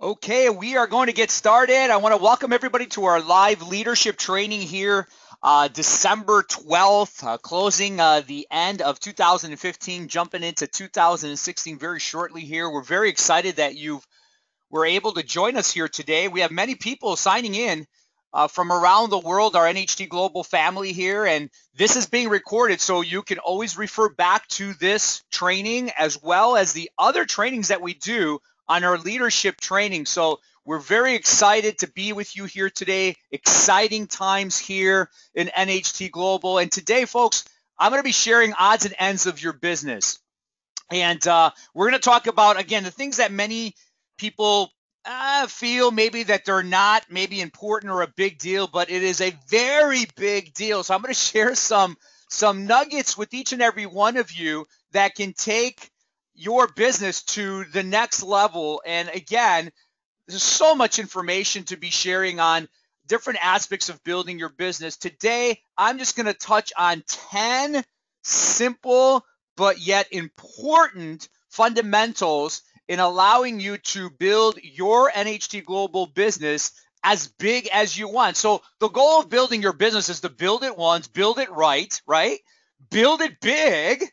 Okay, we are going to get started. I want to welcome everybody to our live leadership training here, uh, December 12th, uh, closing uh, the end of 2015, jumping into 2016 very shortly here. We're very excited that you were able to join us here today. We have many people signing in uh, from around the world, our NHT Global family here, and this is being recorded, so you can always refer back to this training as well as the other trainings that we do on our leadership training. So we're very excited to be with you here today. Exciting times here in NHT Global. And today, folks, I'm going to be sharing odds and ends of your business. And uh, we're going to talk about, again, the things that many people uh, feel maybe that they're not maybe important or a big deal, but it is a very big deal. So I'm going to share some some nuggets with each and every one of you that can take your business to the next level. And again, there's so much information to be sharing on different aspects of building your business. Today, I'm just going to touch on 10 simple but yet important fundamentals in allowing you to build your NHT Global business as big as you want. So the goal of building your business is to build it once, build it right, right? Build it big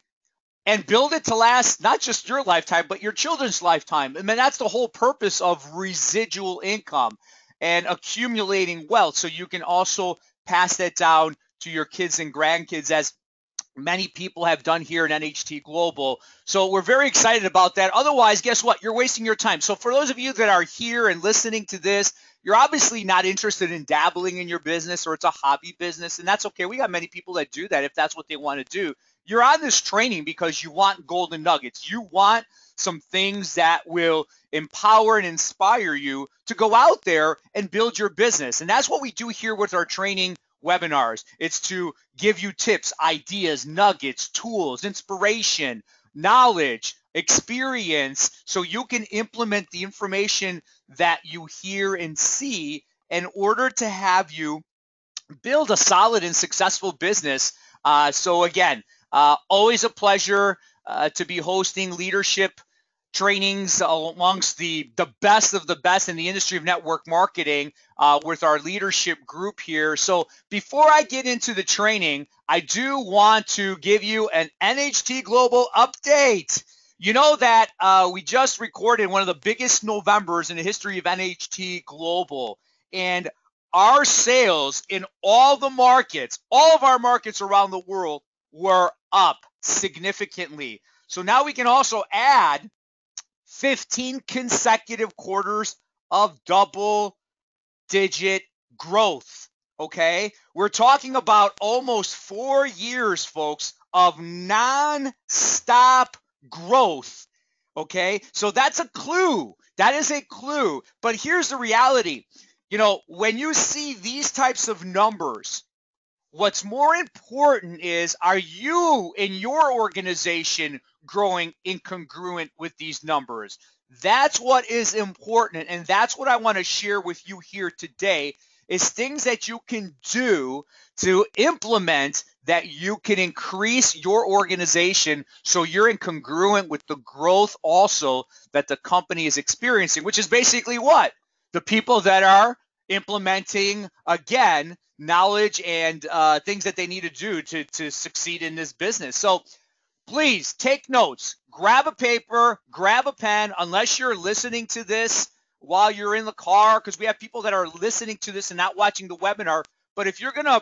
and build it to last not just your lifetime, but your children's lifetime. I mean, that's the whole purpose of residual income and accumulating wealth. So you can also pass that down to your kids and grandkids as many people have done here in NHT Global. So we're very excited about that. Otherwise, guess what? You're wasting your time. So for those of you that are here and listening to this, you're obviously not interested in dabbling in your business or it's a hobby business, and that's okay. We got many people that do that if that's what they want to do. You're on this training because you want golden nuggets. You want some things that will empower and inspire you to go out there and build your business. And that's what we do here with our training webinars. It's to give you tips, ideas, nuggets, tools, inspiration, knowledge, experience, so you can implement the information that you hear and see in order to have you build a solid and successful business. Uh, so again, uh, always a pleasure uh, to be hosting leadership trainings amongst the, the best of the best in the industry of network marketing uh, with our leadership group here. So before I get into the training, I do want to give you an NHT Global update. You know that uh, we just recorded one of the biggest Novembers in the history of NHT Global. And our sales in all the markets, all of our markets around the world, were up significantly. So now we can also add 15 consecutive quarters of double digit growth. Okay. We're talking about almost four years, folks, of non stop growth. Okay. So that's a clue. That is a clue. But here's the reality. You know, when you see these types of numbers, What's more important is are you in your organization growing incongruent with these numbers? That's what is important. And that's what I want to share with you here today is things that you can do to implement that you can increase your organization so you're incongruent with the growth also that the company is experiencing, which is basically what? The people that are implementing again knowledge and uh, things that they need to do to, to succeed in this business. So please take notes, grab a paper, grab a pen, unless you're listening to this while you're in the car, because we have people that are listening to this and not watching the webinar. But if you're going to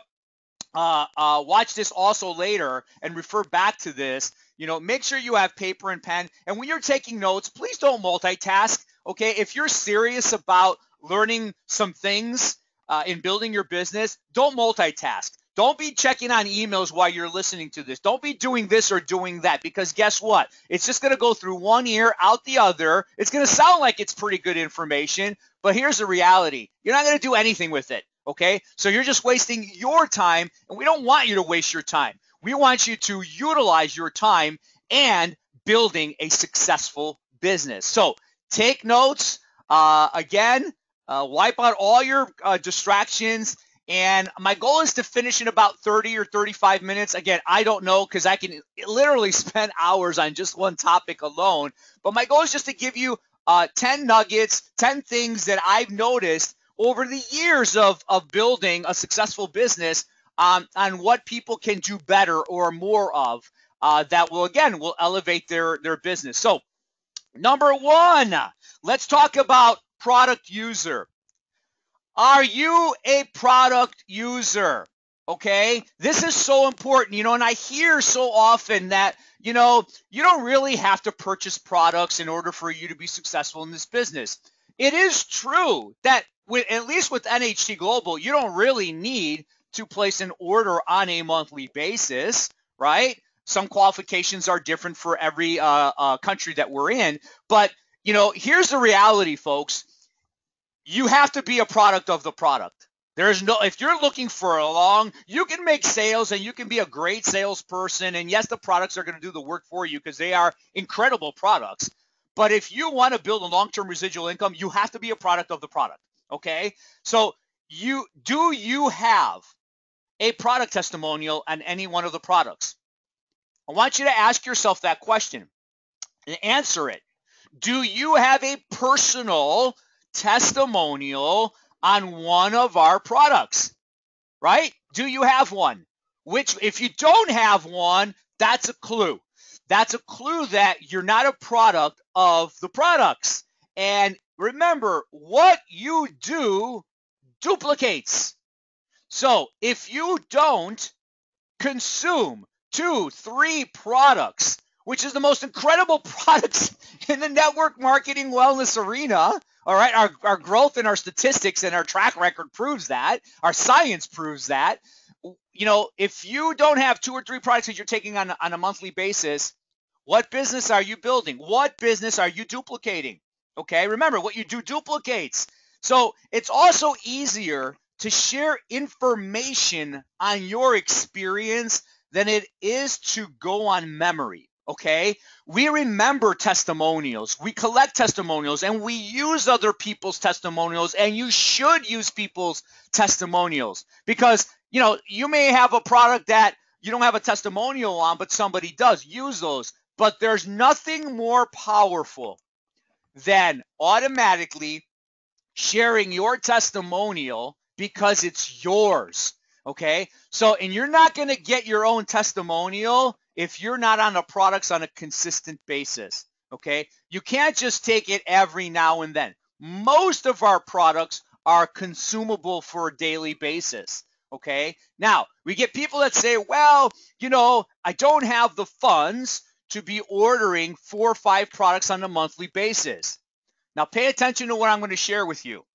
uh, uh, watch this also later and refer back to this, you know, make sure you have paper and pen. And when you're taking notes, please don't multitask. Okay. If you're serious about learning some things uh, in building your business, don't multitask. Don't be checking on emails while you're listening to this. Don't be doing this or doing that because guess what? It's just going to go through one ear, out the other. It's going to sound like it's pretty good information, but here's the reality you're not going to do anything with it. Okay? So you're just wasting your time, and we don't want you to waste your time. We want you to utilize your time and building a successful business. So take notes. Uh, again, uh, wipe out all your uh, distractions. And my goal is to finish in about 30 or 35 minutes. Again, I don't know because I can literally spend hours on just one topic alone. But my goal is just to give you uh, 10 nuggets, 10 things that I've noticed over the years of, of building a successful business um, on what people can do better or more of uh, that will, again, will elevate their, their business. So, number one, let's talk about product user. Are you a product user? Okay, this is so important, you know, and I hear so often that, you know, you don't really have to purchase products in order for you to be successful in this business. It is true that with at least with NHT Global, you don't really need to place an order on a monthly basis, right? Some qualifications are different for every uh, uh, country that we're in, but you know, here's the reality, folks. You have to be a product of the product. There's no, if you're looking for a long, you can make sales and you can be a great salesperson. And yes, the products are going to do the work for you because they are incredible products. But if you want to build a long-term residual income, you have to be a product of the product. Okay. So you, do you have a product testimonial on any one of the products? I want you to ask yourself that question and answer it. Do you have a personal testimonial on one of our products, right? Do you have one? Which, if you don't have one, that's a clue. That's a clue that you're not a product of the products. And remember, what you do duplicates. So if you don't consume two, three products, which is the most incredible products in the network marketing wellness arena, all right, our, our growth and our statistics and our track record proves that. Our science proves that. You know, if you don't have two or three products that you're taking on, on a monthly basis, what business are you building? What business are you duplicating? Okay, remember what you do duplicates. So it's also easier to share information on your experience than it is to go on memory okay? We remember testimonials, we collect testimonials, and we use other people's testimonials, and you should use people's testimonials because, you know, you may have a product that you don't have a testimonial on, but somebody does. Use those. But there's nothing more powerful than automatically sharing your testimonial because it's yours. Okay. So, and you're not going to get your own testimonial if you're not on the products on a consistent basis. Okay. You can't just take it every now and then. Most of our products are consumable for a daily basis. Okay. Now, we get people that say, well, you know, I don't have the funds to be ordering four or five products on a monthly basis. Now, pay attention to what I'm going to share with you.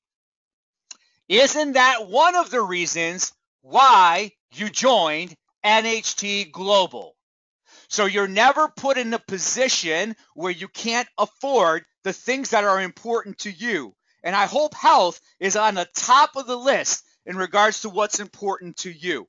Isn't that one of the reasons why you joined NHT Global? So you're never put in a position where you can't afford the things that are important to you. And I hope health is on the top of the list in regards to what's important to you.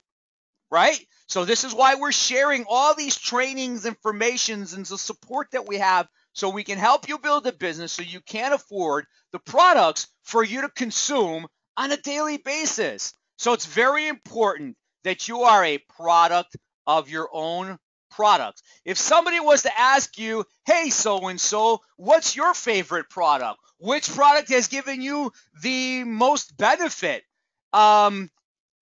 Right? So this is why we're sharing all these trainings, informations, and the support that we have so we can help you build a business so you can afford the products for you to consume on a daily basis. So it's very important that you are a product of your own products. If somebody was to ask you, hey, so and so, what's your favorite product? Which product has given you the most benefit? Um,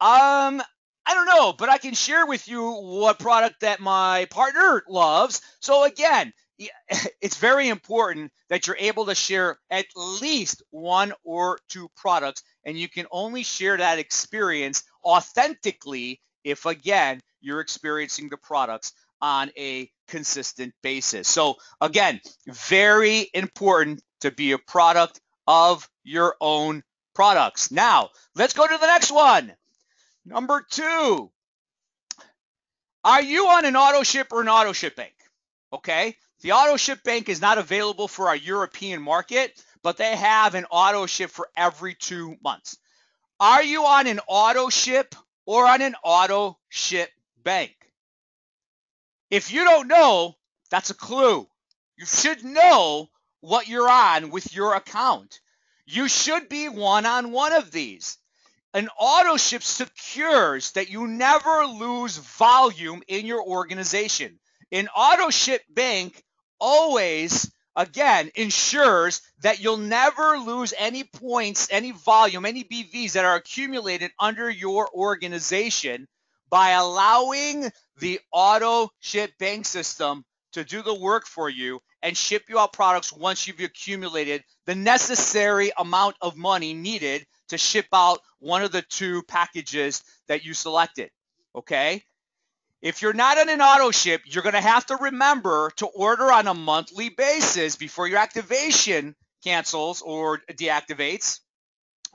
um, I don't know, but I can share with you what product that my partner loves. So again, it's very important that you're able to share at least one or two products, and you can only share that experience authentically if, again, you're experiencing the products on a consistent basis. So again, very important to be a product of your own products. Now, let's go to the next one. Number two, are you on an auto ship or an auto ship bank? Okay, the auto ship bank is not available for our European market, but they have an auto ship for every two months. Are you on an auto ship or on an auto ship bank? If you don't know, that's a clue. You should know what you're on with your account. You should be one on one of these. An auto ship secures that you never lose volume in your organization. An auto ship bank always again, ensures that you'll never lose any points, any volume, any BVs that are accumulated under your organization by allowing the auto ship bank system to do the work for you and ship you out products once you've accumulated the necessary amount of money needed to ship out one of the two packages that you selected. Okay? If you're not on an auto ship, you're going to have to remember to order on a monthly basis before your activation cancels or deactivates.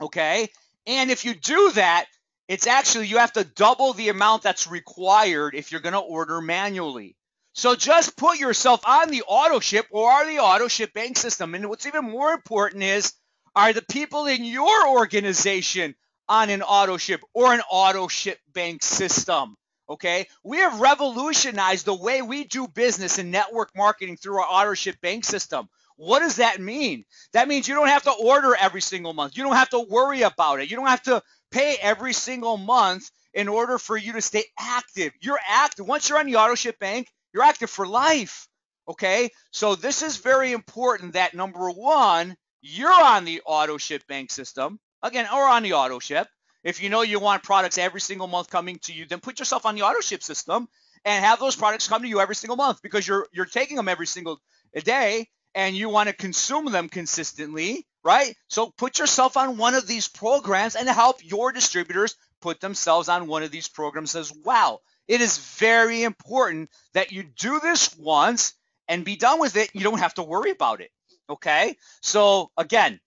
Okay? And if you do that, it's actually you have to double the amount that's required if you're going to order manually. So just put yourself on the auto ship or the auto ship bank system. And what's even more important is are the people in your organization on an auto ship or an auto ship bank system? Okay, we have revolutionized the way we do business and network marketing through our auto ship bank system. What does that mean? That means you don't have to order every single month. You don't have to worry about it. You don't have to pay every single month in order for you to stay active. You're active. Once you're on the auto ship bank, you're active for life. Okay. So this is very important that number one, you're on the auto ship bank system again, or on the auto ship. If you know you want products every single month coming to you, then put yourself on the auto ship system and have those products come to you every single month because you're you're taking them every single day and you want to consume them consistently, right? So put yourself on one of these programs and help your distributors put themselves on one of these programs as well. It is very important that you do this once and be done with it. You don't have to worry about it. Okay. So again,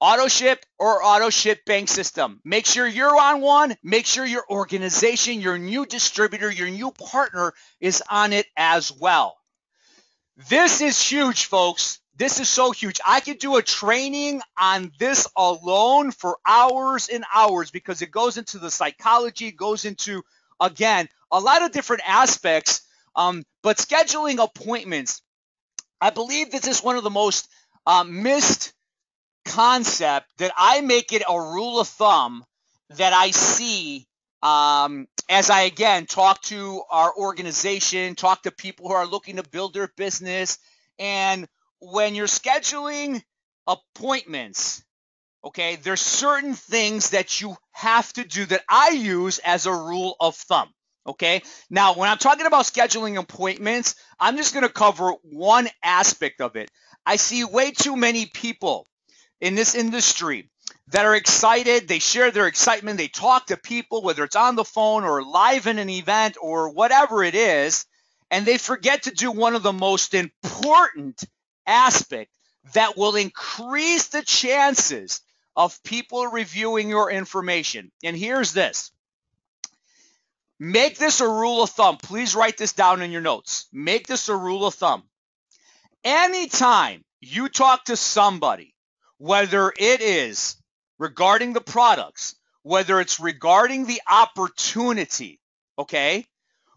auto ship or auto ship bank system. Make sure you're on one. Make sure your organization, your new distributor, your new partner is on it as well. This is huge, folks. This is so huge. I could do a training on this alone for hours and hours because it goes into the psychology, goes into, again, a lot of different aspects. Um, but scheduling appointments, I believe this is one of the most uh, missed concept that I make it a rule of thumb that I see um, as I again talk to our organization, talk to people who are looking to build their business, and when you're scheduling appointments, okay, there's certain things that you have to do that I use as a rule of thumb. Okay. Now, when I'm talking about scheduling appointments, I'm just going to cover one aspect of it. I see way too many people in this industry that are excited. They share their excitement. They talk to people, whether it's on the phone or live in an event or whatever it is, and they forget to do one of the most important aspect that will increase the chances of people reviewing your information. And here's this. Make this a rule of thumb. Please write this down in your notes. Make this a rule of thumb. Anytime you talk to somebody, whether it is regarding the products, whether it's regarding the opportunity, okay?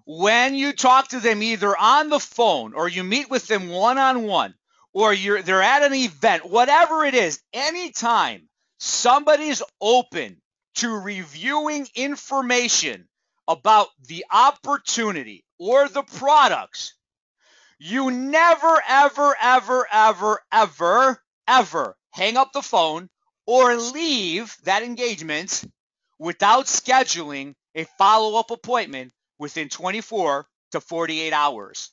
When you talk to them either on the phone or you meet with them one on one or you're they're at an event, whatever it is, anytime somebody's open to reviewing information about the opportunity or the products, you never, ever, ever, ever, ever, ever hang up the phone or leave that engagement without scheduling a follow up appointment within 24 to 48 hours.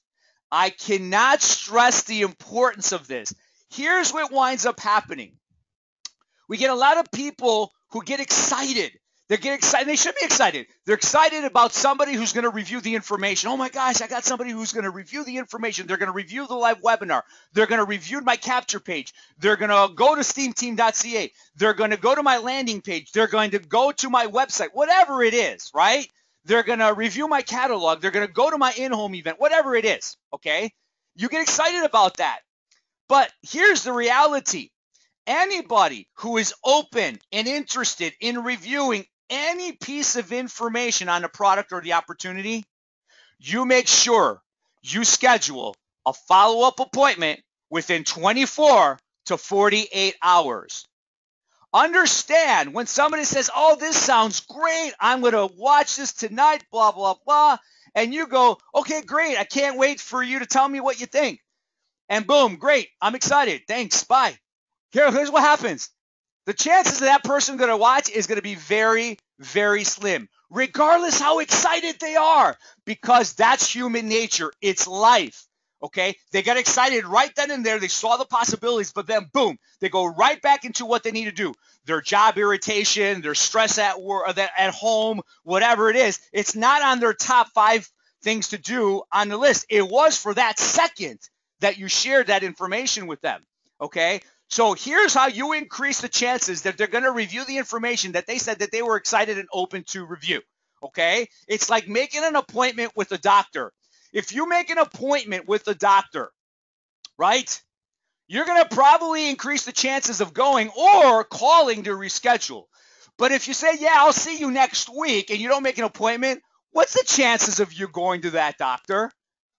I cannot stress the importance of this. Here's what winds up happening we get a lot of people who get excited they get excited. They should be excited. They're excited about somebody who's going to review the information. Oh my gosh, I got somebody who's going to review the information. They're going to review the live webinar. They're going to review my capture page. They're going to go to steamteam.ca. They're going to go to my landing page. They're going to go to my website, whatever it is, right? They're going to review my catalog. They're going to go to my in home event, whatever it is, okay? You get excited about that. But here's the reality anybody who is open and interested in reviewing any piece of information on the product or the opportunity, you make sure you schedule a follow up appointment within 24 to 48 hours. Understand when somebody says, Oh, this sounds great. I'm going to watch this tonight, blah, blah, blah. And you go, Okay, great. I can't wait for you to tell me what you think. and boom, great, I'm excited. Thanks, bye. Here, here's what happens. The chances of that person going to watch is going to be very, very slim, regardless how excited they are, because that's human nature. It's life. Okay, they got excited right then and there. They saw the possibilities, but then boom, they go right back into what they need to do. Their job irritation, their stress at work, uh, at home, whatever it is. It's not on their top five things to do on the list. It was for that second that you shared that information with them. Okay, so here's how you increase the chances that they're going to review the information that they said that they were excited and open to review. Okay, it's like making an appointment with a doctor if you make an appointment with the doctor, right, you're going to probably increase the chances of going or calling to reschedule. But if you say, yeah, I'll see you next week, and you don't make an appointment, what's the chances of you going to that doctor?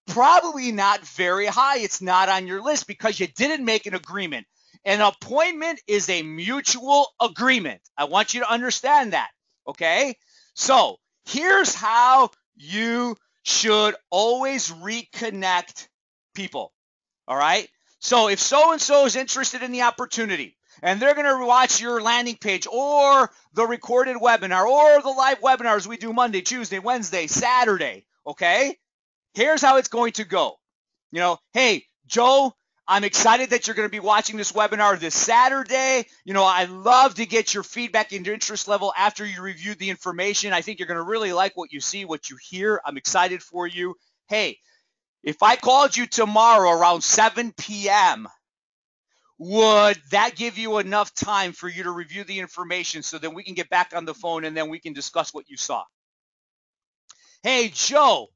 Probably not very high. It's not on your list because you didn't make an agreement. An appointment is a mutual agreement. I want you to understand that. Okay? So here's how you should always reconnect people. All right. So if so and so is interested in the opportunity and they're going to watch your landing page or the recorded webinar or the live webinars we do Monday, Tuesday, Wednesday, Saturday, okay? Here's how it's going to go. You know, hey, Joe, I'm excited that you're going to be watching this webinar this Saturday. You know, I love to get your feedback and your interest level after you review the information. I think you're going to really like what you see, what you hear. I'm excited for you. Hey, if I called you tomorrow around 7 p.m., would that give you enough time for you to review the information so then we can get back on the phone and then we can discuss what you saw? Hey, Joe,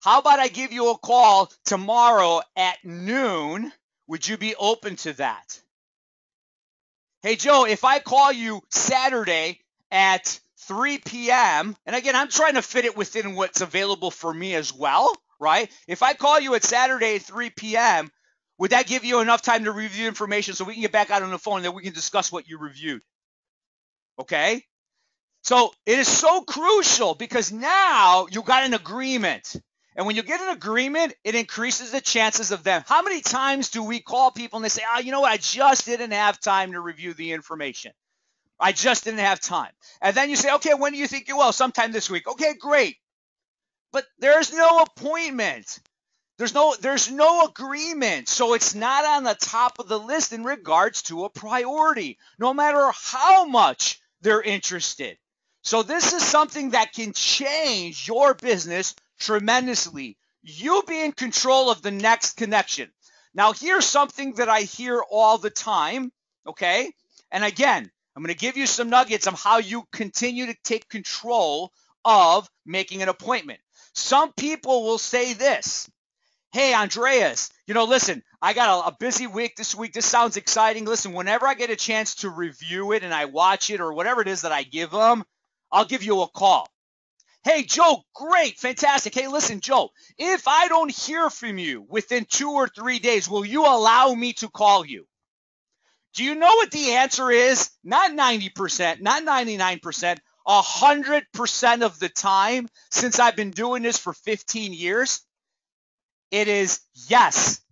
how about I give you a call tomorrow at noon? Would you be open to that? Hey, Joe, if I call you Saturday at 3 p.m., and again, I'm trying to fit it within what's available for me as well, right? If I call you at Saturday at 3 p.m., would that give you enough time to review information so we can get back out on the phone and then we can discuss what you reviewed? Okay? So it is so crucial because now you got an agreement. And when you get an agreement, it increases the chances of them. How many times do we call people and they say, oh, you know what? I just didn't have time to review the information. I just didn't have time. And then you say, okay, when do you think you will? Sometime this week. Okay, great. But there's no appointment. There's no there's no agreement. So it's not on the top of the list in regards to a priority, no matter how much they're interested. So this is something that can change your business tremendously. You be in control of the next connection. Now, here's something that I hear all the time, okay? And again, I'm going to give you some nuggets on how you continue to take control of making an appointment. Some people will say this Hey, Andreas, you know, listen, I got a, a, busy week this week. This sounds exciting. Listen, whenever I get a chance to review it and I watch it or whatever it is that I give them, I'll give you a call. Hey, Joe, great, fantastic. Hey, listen, Joe, if I don't hear from you within two or three days, will you allow me to call you? Do you know what the answer is? Not 90%, not 99%, 100% of the time since I've been doing this for 15 years. It is yes.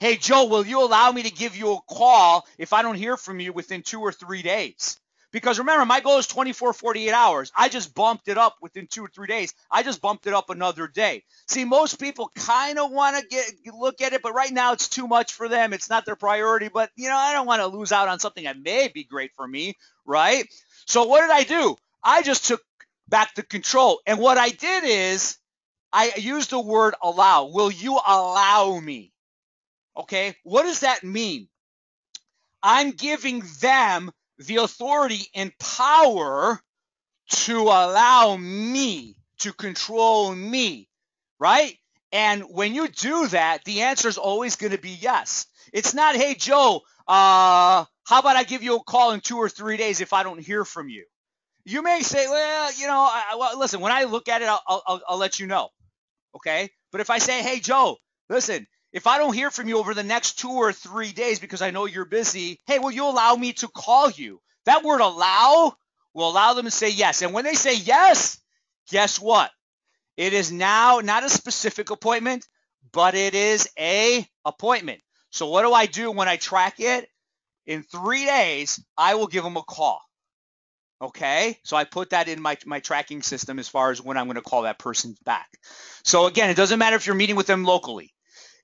Hey, Joe, will you allow me to give you a call if I don't hear from you within two or three days? Because remember, my goal is 24, 48 hours. I just bumped it up within two or three days. I just bumped it up another day. See, most people kind of want to get look at it, but right now it's too much for them. It's not their priority. But you know, I don't want to lose out on something that may be great for me, right? So what did I do? I just took back the control. And what I did is I used the word allow. Will you allow me? Okay, what does that mean? I'm giving them the authority and power to allow me to control me, right? And when you do that, the answer is always going to be yes. It's not, hey, Joe, uh, how about I give you a call in two or three days if I don't hear from you? You may say, well, you know, I, well, listen, when I look at it, I'll, I'll, I'll let you know. Okay. But if I say, hey, Joe, listen, if I don't hear from you over the next two or three days because I know you're busy, hey, will you allow me to call you? That word allow will allow them to say yes. And when they say yes, guess what? It is now not a specific appointment, but it is a appointment. So what do I do when I track it? In three days, I will give them a call. Okay, so I put that in my, my tracking system as far as when I'm going to call that person back. So again, it doesn't matter if you're meeting with them locally.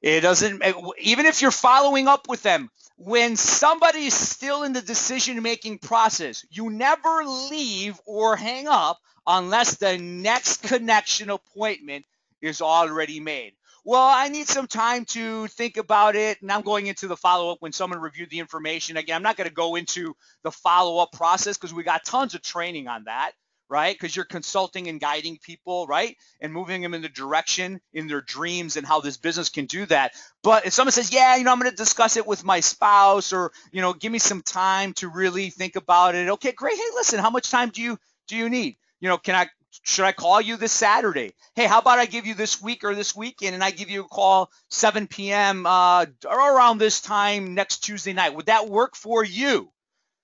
It doesn't, eh, even if you're following up with them, when somebody is still in the decision making process, you never leave or hang up unless the next connection appointment is already made. Well, I need some time to think about it, and I'm going into the follow up when someone reviewed the information. Again, I'm not going to go into the follow up process because we got tons of training on that right? Because you're consulting and guiding people, right? And moving them in the direction in their dreams and how this business can do that. But if someone says, yeah, you know, I'm going to discuss it with my spouse or, you know, give me some time to really think about it. Okay, great. Hey, listen, how much time do you do you need? You know, can I should I call you this Saturday? Hey, how about I give you this week or this weekend and I give you a call 7 p.m. Uh, or around this time next Tuesday night? Would that work for you?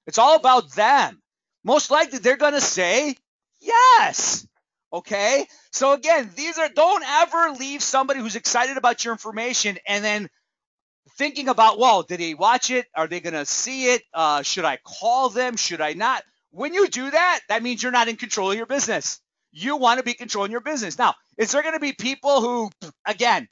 It's all about them. Most likely they're going to say, Yes. Okay. So again, these are don't ever leave somebody who's excited about your information and then thinking about, well, did they watch it? Are they going to see it? Uh, should I call them? Should I not? When you do that, that means you're not in control of your business. You want to be controlling your business. Now, is there going to be people who, again,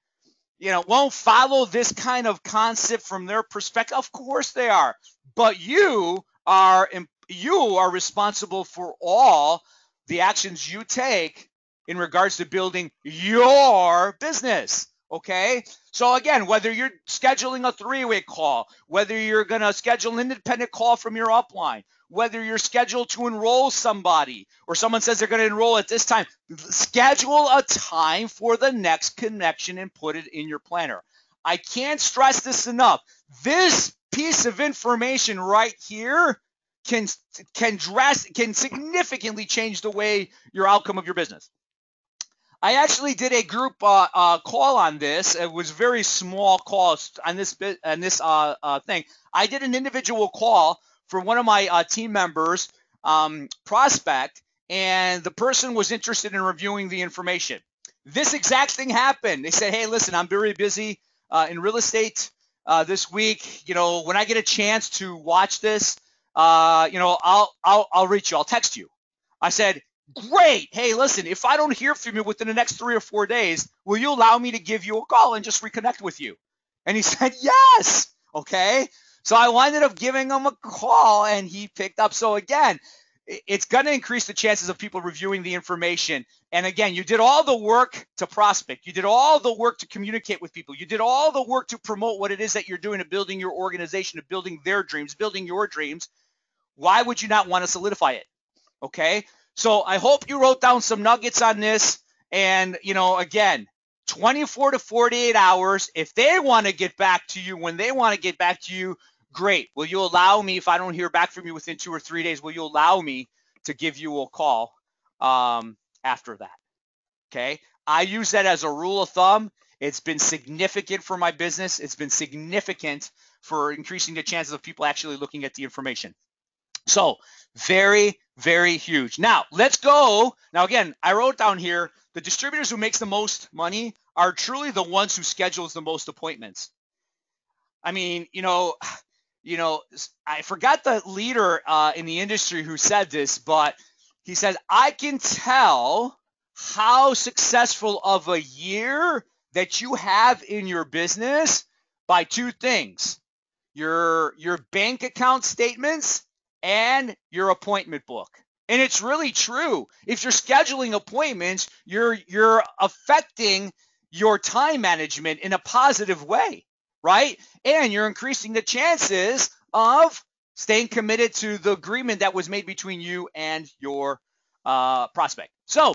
you know, won't follow this kind of concept from their perspective? Of course they are. But you are you are responsible for all the actions you take in regards to building your business. Okay. So again, whether you're scheduling a three-way call, whether you're going to schedule an independent call from your upline, whether you're scheduled to enroll somebody or someone says they're going to enroll at this time, schedule a time for the next connection and put it in your planner. I can't stress this enough. This piece of information right here can can dress can significantly change the way your outcome of your business. I actually did a group uh, uh, call on this. It was very small calls on this on this uh, uh, thing. I did an individual call for one of my uh, team members, um, prospect, and the person was interested in reviewing the information. This exact thing happened. They said, "Hey, listen, I'm very busy uh, in real estate this week. You know, when I get a chance to watch this." Uh, you know, I'll, I'll, I'll reach you. I'll text you. I said, great. Hey, listen, if I don't hear from you within the next three or four days, will you allow me to give you a call and just reconnect with you? And he said, yes. Okay. So I ended up giving him a call and he picked up. So again, it's going to increase the chances of people reviewing the information. And again, you did all the work to prospect. You did all the work to communicate with people. You did all the work to promote what it is that you're doing to building your organization, to building their dreams, building your dreams. Why would you not want to solidify it? Okay. So I hope you wrote down some nuggets on this. And, you know, again, 24 to 48 hours. If they want to get back to you when they want to get back to you, great. Will you allow me, if I don't hear back from you within two or three days, will you allow me to give you a call um, after that? Okay. I use that as a rule of thumb. It's been significant for my business. It's been significant for increasing the chances of people actually looking at the information. So very, very huge. Now let's go. Now again, I wrote down here the distributors who makes the most money are truly the ones who schedules the most appointments. I mean, you know, you know, I forgot the leader uh, in the industry who said this, but he said, I can tell how successful of a year that you have in your business by two things your your bank account statements and your appointment book. And it's really true. If you're scheduling appointments, you're you're affecting your time management in a positive way, right? And you're increasing the chances of staying committed to the agreement that was made between you and your uh, prospect. So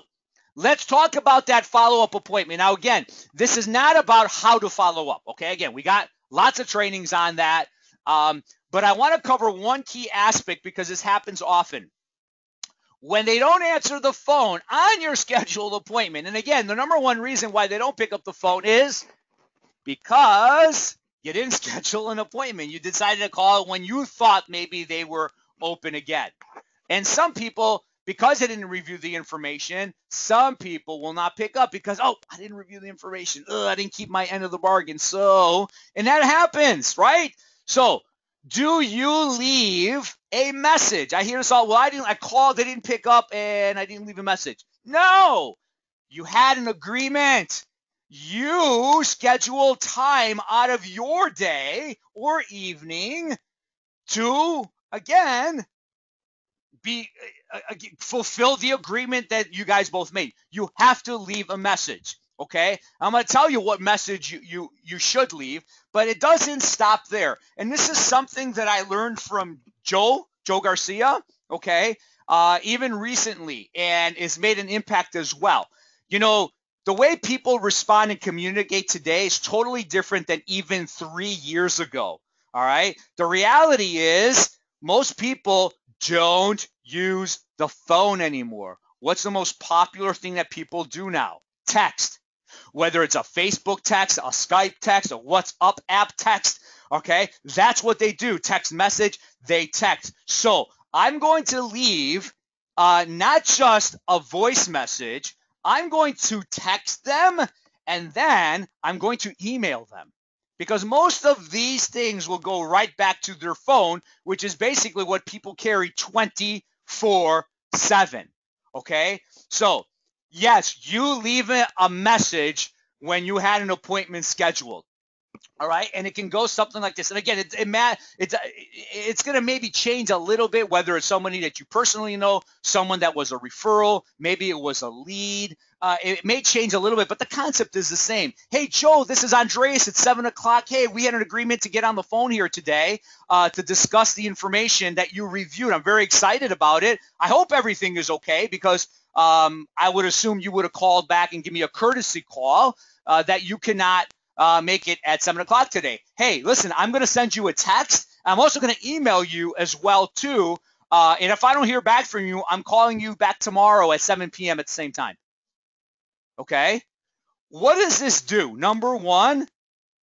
let's talk about that follow-up appointment. Now, again, this is not about how to follow up. Okay, again, we got lots of trainings on that. Um, but I want to cover one key aspect because this happens often. When they don't answer the phone on your scheduled appointment, and again, the number one reason why they don't pick up the phone is because you didn't schedule an appointment. You decided to call when you thought maybe they were open again. And some people, because they didn't review the information, some people will not pick up because, oh, I didn't review the information. Ugh, I didn't keep my end of the bargain. So, and that happens, right? So, do you leave a message? I hear this all. Well, I didn't. I called. They didn't pick up, and I didn't leave a message. No, you had an agreement. You schedule time out of your day or evening to again be uh, uh fulfill the agreement that you guys both made. You have to leave a message. Okay, I'm going to tell you what message you, you you should leave, but it doesn't stop there. And this is something that I learned from Joe Joe Garcia. Okay, uh, even recently, and it's made an impact as well. You know, the way people respond and communicate today is totally different than even three years ago. All right. The reality is most people don't use the phone anymore. What's the most popular thing that people do now? Text. Whether it's a Facebook text, a Skype text, a WhatsApp app text, okay? That's what they do. Text message, they text. So I'm going to leave uh, not just a voice message, I'm going to text them and then I'm going to email them because most of these things will go right back to their phone, which is basically what people carry 24 7. Okay? So, yes, you leave a message when you had an appointment scheduled. All right, and it can go something like this. And again, it, it it's it's going to maybe change a little bit whether it's somebody that you personally know, someone that was a referral, maybe it was a lead. Uh, it may change a little bit, but the concept is the same. Hey, Joe, this is Andreas at seven o'clock. Hey, we had an agreement to get on the phone here today uh, to discuss the information that you reviewed. I'm very excited about it. I hope everything is okay because um, I would assume you would have called back and give me a courtesy call uh, that you cannot uh, make it at 7 o'clock today. Hey, listen, I'm going to send you a text. I'm also going to email you as well, too. Uh, and if I don't hear back from you, I'm calling you back tomorrow at 7 p.m. at the same time. Okay? What does this do? Number one,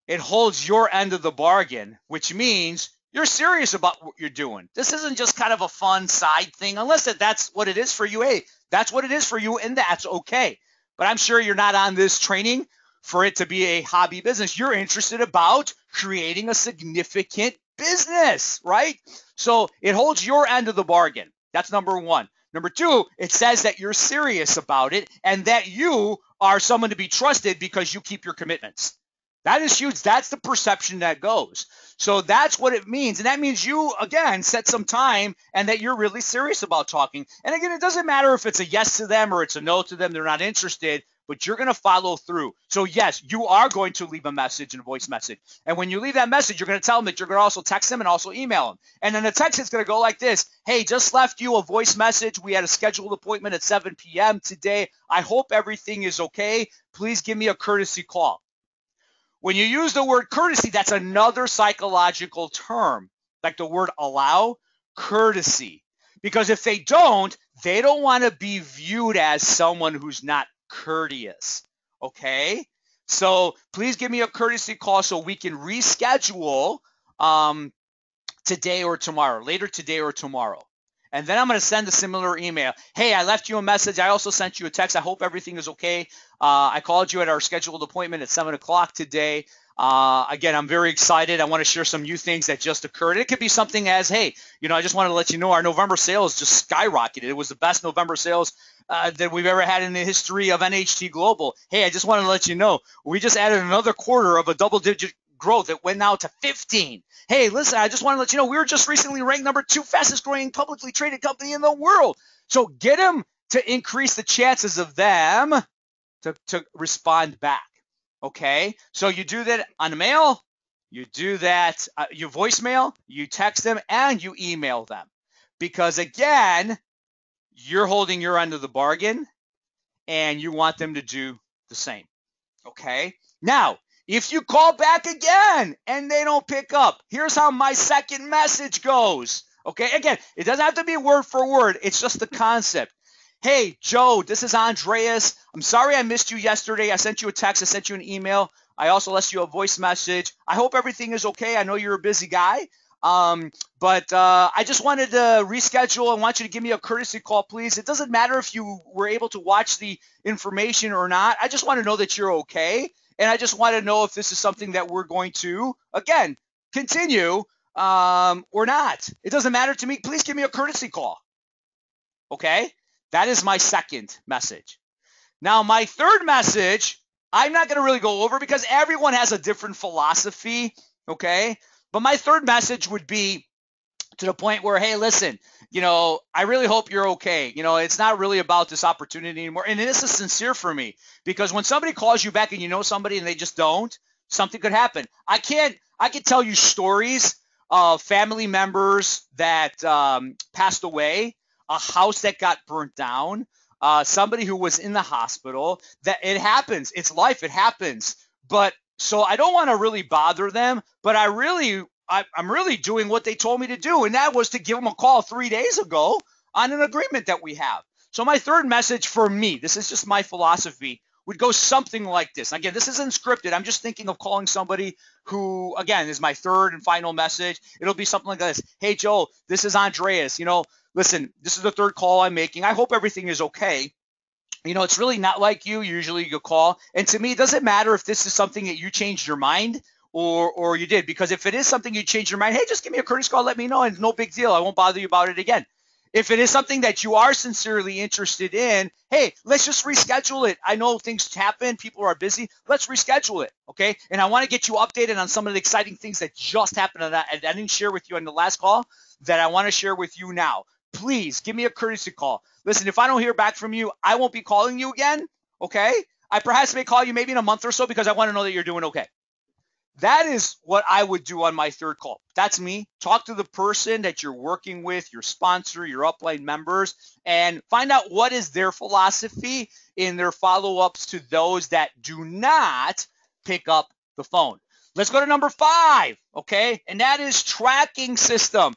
it holds your end of the bargain, which means you're serious about what you're doing. This isn't just kind of a fun side thing, unless that's what it is for you. Hey, that's what it is for you, and that's okay. But I'm sure you're not on this training for it to be a hobby business. You're interested about creating a significant business, right? So it holds your end of the bargain. That's number one. Number two, it says that you're serious about it and that you are someone to be trusted because you keep your commitments. That is huge. That's the perception that goes. So that's what it means. And that means you, again, set some time and that you're really serious about talking. And again, it doesn't matter if it's a yes to them or it's a no to them, they're not interested but you're going to follow through. So, yes, you are going to leave a message and a voice message. And when you leave that message, you're going to tell them that you're going to also text them and also email them. And then the text is going to go like this Hey, just left you a voice message. We had a scheduled appointment at 7 p.m. today. I hope everything is okay. Please give me a courtesy call. When you use the word courtesy, that's another psychological term, like the word allow, courtesy. Because if they don't, they don't want to be viewed as someone who's not courteous. Okay? So please give me a courtesy call so we can reschedule um, today or tomorrow, later today or tomorrow. And then I'm going to send a similar email. Hey, I left you a message. I also sent you a text. I hope everything is okay. Uh, I called you at our scheduled appointment at 7 o'clock today. Uh, again, I'm very excited. I want to share some new things that just occurred. It could be something as, hey, you know, I just wanted to let you know our November sales just skyrocketed. It was the best November sales uh, that we've ever had in the history of NHT Global. Hey, I just wanted to let you know we just added another quarter of a double digit growth. It went now to 15. Hey, listen, I just want to let you know we were just recently ranked number two fastest growing publicly traded company in the world. So get them to increase the chances of them to, to respond back. Okay, so you do that on mail, you do that, uh, your voicemail, you text them, and you email them. Because again, you're holding your end of the bargain and you want them to do the same. Okay, now if you call back again and they don't pick up, here's how my second message goes. Okay, again, it doesn't have to be word for word, it's just the concept. Hey, Joe, this is Andreas. I'm sorry I missed you yesterday. I sent you a text, I sent you an email. I also left you a voice message. I hope everything is okay. I know you're a busy guy. Um, but uh, I just wanted to reschedule. I want you to give me a courtesy call, please. It doesn't matter if you were able to watch the information or not. I just want to know that you're okay. And I just want to know if this is something that we're going to, again, continue um, or not. It doesn't matter to me. Please give me a courtesy call. Okay? That is my second message. Now, my third message, I'm not going to really go over because everyone has a different philosophy. Okay? But my third message would be to the point where, hey, listen, you know, I really hope you're okay. You know, it's not really about this opportunity anymore. And this is sincere for me because when somebody calls you back and you know somebody and they just don't, something could happen. I can't, I can tell you stories of family members that um, passed away, a house that got burnt down, uh, somebody who was in the hospital. That it happens. It's life. It happens. But so I don't want to really bother them, but I really, I, I'm really doing what they told me to do, and that was to give them a call three days ago on an agreement that we have. So my third message for me, this is just my philosophy, would go something like this. Again, this isn't scripted. I'm just thinking of calling somebody who, again, is my third and final message. It'll be something like this. Hey, Joe, this is Andreas. You know, listen, this is the third call I'm making. I hope everything is okay you know, it's really not like you. Usually you call. And to me, it doesn't matter if this is something that you changed your mind or or you did. Because if it is something you changed your mind, hey, just give me a courtesy call, let me know, and no big deal. I won't bother you about it again. If it is something that you are sincerely interested in, hey, let's just reschedule it. I know things happen, people are busy. Let's reschedule it, okay? And I want to get you updated on some of the exciting things that just happened that I didn't share with you on the last call that I want to share with you now please give me a courtesy call. Listen, if I don't hear back from you, I won't be calling you again. Okay. I perhaps may call you maybe in a month or so because I want to know that you're doing okay. That is what I would do on my third call. That's me. Talk to the person that you're working with, your sponsor, your upline members, and find out what is their philosophy in their follow-ups to those that do not pick up the phone. Let's go to number five, okay? And that is tracking system.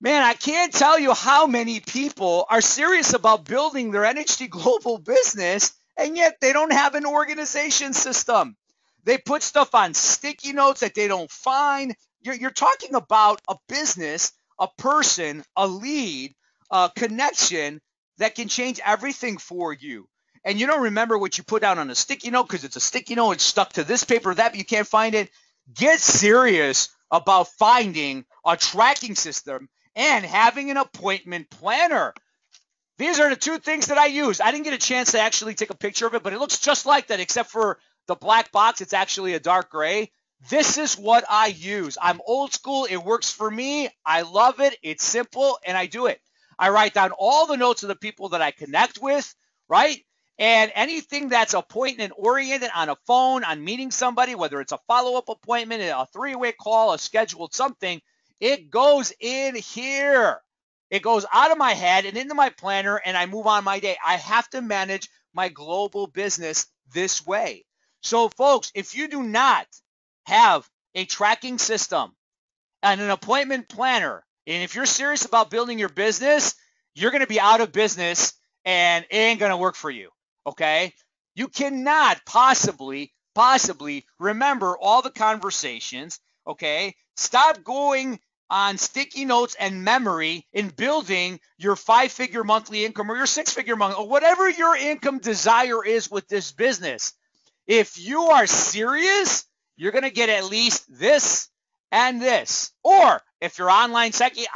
Man, I can't tell you how many people are serious about building their NHT global business and yet they don't have an organization system. They put stuff on sticky notes that they don't find. You're, you're talking about a business, a person, a lead, a connection that can change everything for you. And you don't remember what you put down on a sticky note because it's a sticky note, it's stuck to this paper, or that, you can't find it. Get serious about finding a tracking system and having an appointment planner. These are the two things that I use. I didn't get a chance to actually take a picture of it, but it looks just like that, except for the black box. It's actually a dark gray. This is what I use. I'm old school. It works for me. I love it. It's simple, and I do it. I write down all the notes of the people that I connect with, right? And anything that's appointment oriented on a phone, on meeting somebody, whether it's a follow up appointment, a three way call, a scheduled something, it goes in here. It goes out of my head and into my planner, and I move on my day. I have to manage my global business this way. So, folks, if you do not have a tracking system and an appointment planner, and if you're serious about building your business, you're going to be out of business and it ain't going to work for you. Okay? You cannot possibly, possibly remember all the conversations. Okay? Stop going on sticky notes and memory in building your five figure monthly income or your six figure monthly or whatever your income desire is with this business. If you are serious, you're going to get at least this and this. Or if you're online second,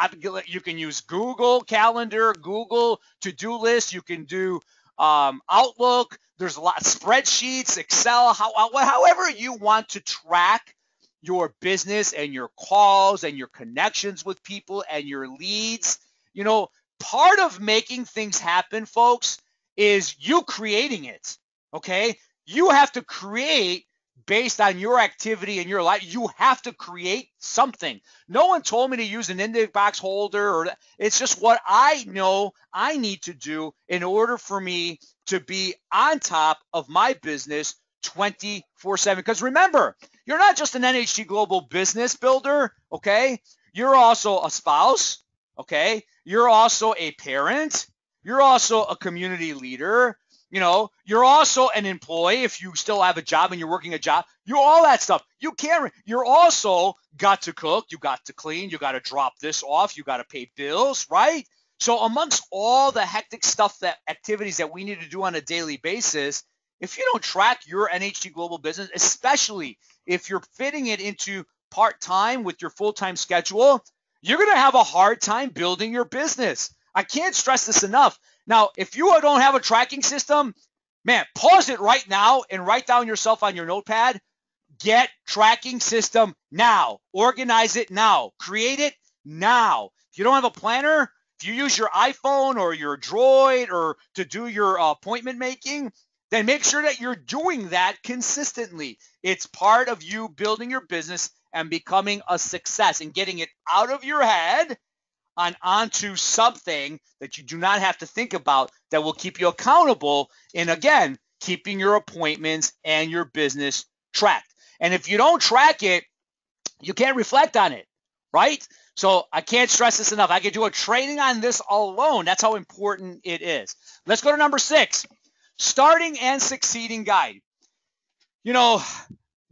you can use Google Calendar, Google to do list. You can do um, Outlook. There's a lot of spreadsheets, Excel, how, however you want to track your business and your calls and your connections with people and your leads. You know, part of making things happen, folks, is you creating it. Okay? You have to create based on your activity in your life. You have to create something. No one told me to use an index box holder or it's just what I know I need to do in order for me to be on top of my business 24 7. Because remember, you're not just an NHT Global business builder, okay? You're also a spouse, okay? You're also a parent. You're also a community leader. You know, you're also an employee if you still have a job and you're working a job. You're all that stuff. You can't. You're also got to cook. You got to clean. You got to drop this off. You got to pay bills, right? So amongst all the hectic stuff that activities that we need to do on a daily basis, if you don't track your NHT Global business, especially if you're fitting it into part-time with your full-time schedule, you're going to have a hard time building your business. I can't stress this enough. Now, if you don't have a tracking system, man, pause it right now and write down yourself on your notepad. Get tracking system now. Organize it now. Create it now. If you don't have a planner, if you use your iPhone or your Droid or to do your uh, appointment making, then make sure that you're doing that consistently. It's part of you building your business and becoming a success and getting it out of your head on onto something that you do not have to think about that will keep you accountable and again keeping your appointments and your business tracked. And if you don't track it you can't reflect on it right? So i can't stress this enough. I could do a training on this alone. That's how important it is. Let's go to number six starting and succeeding guide you know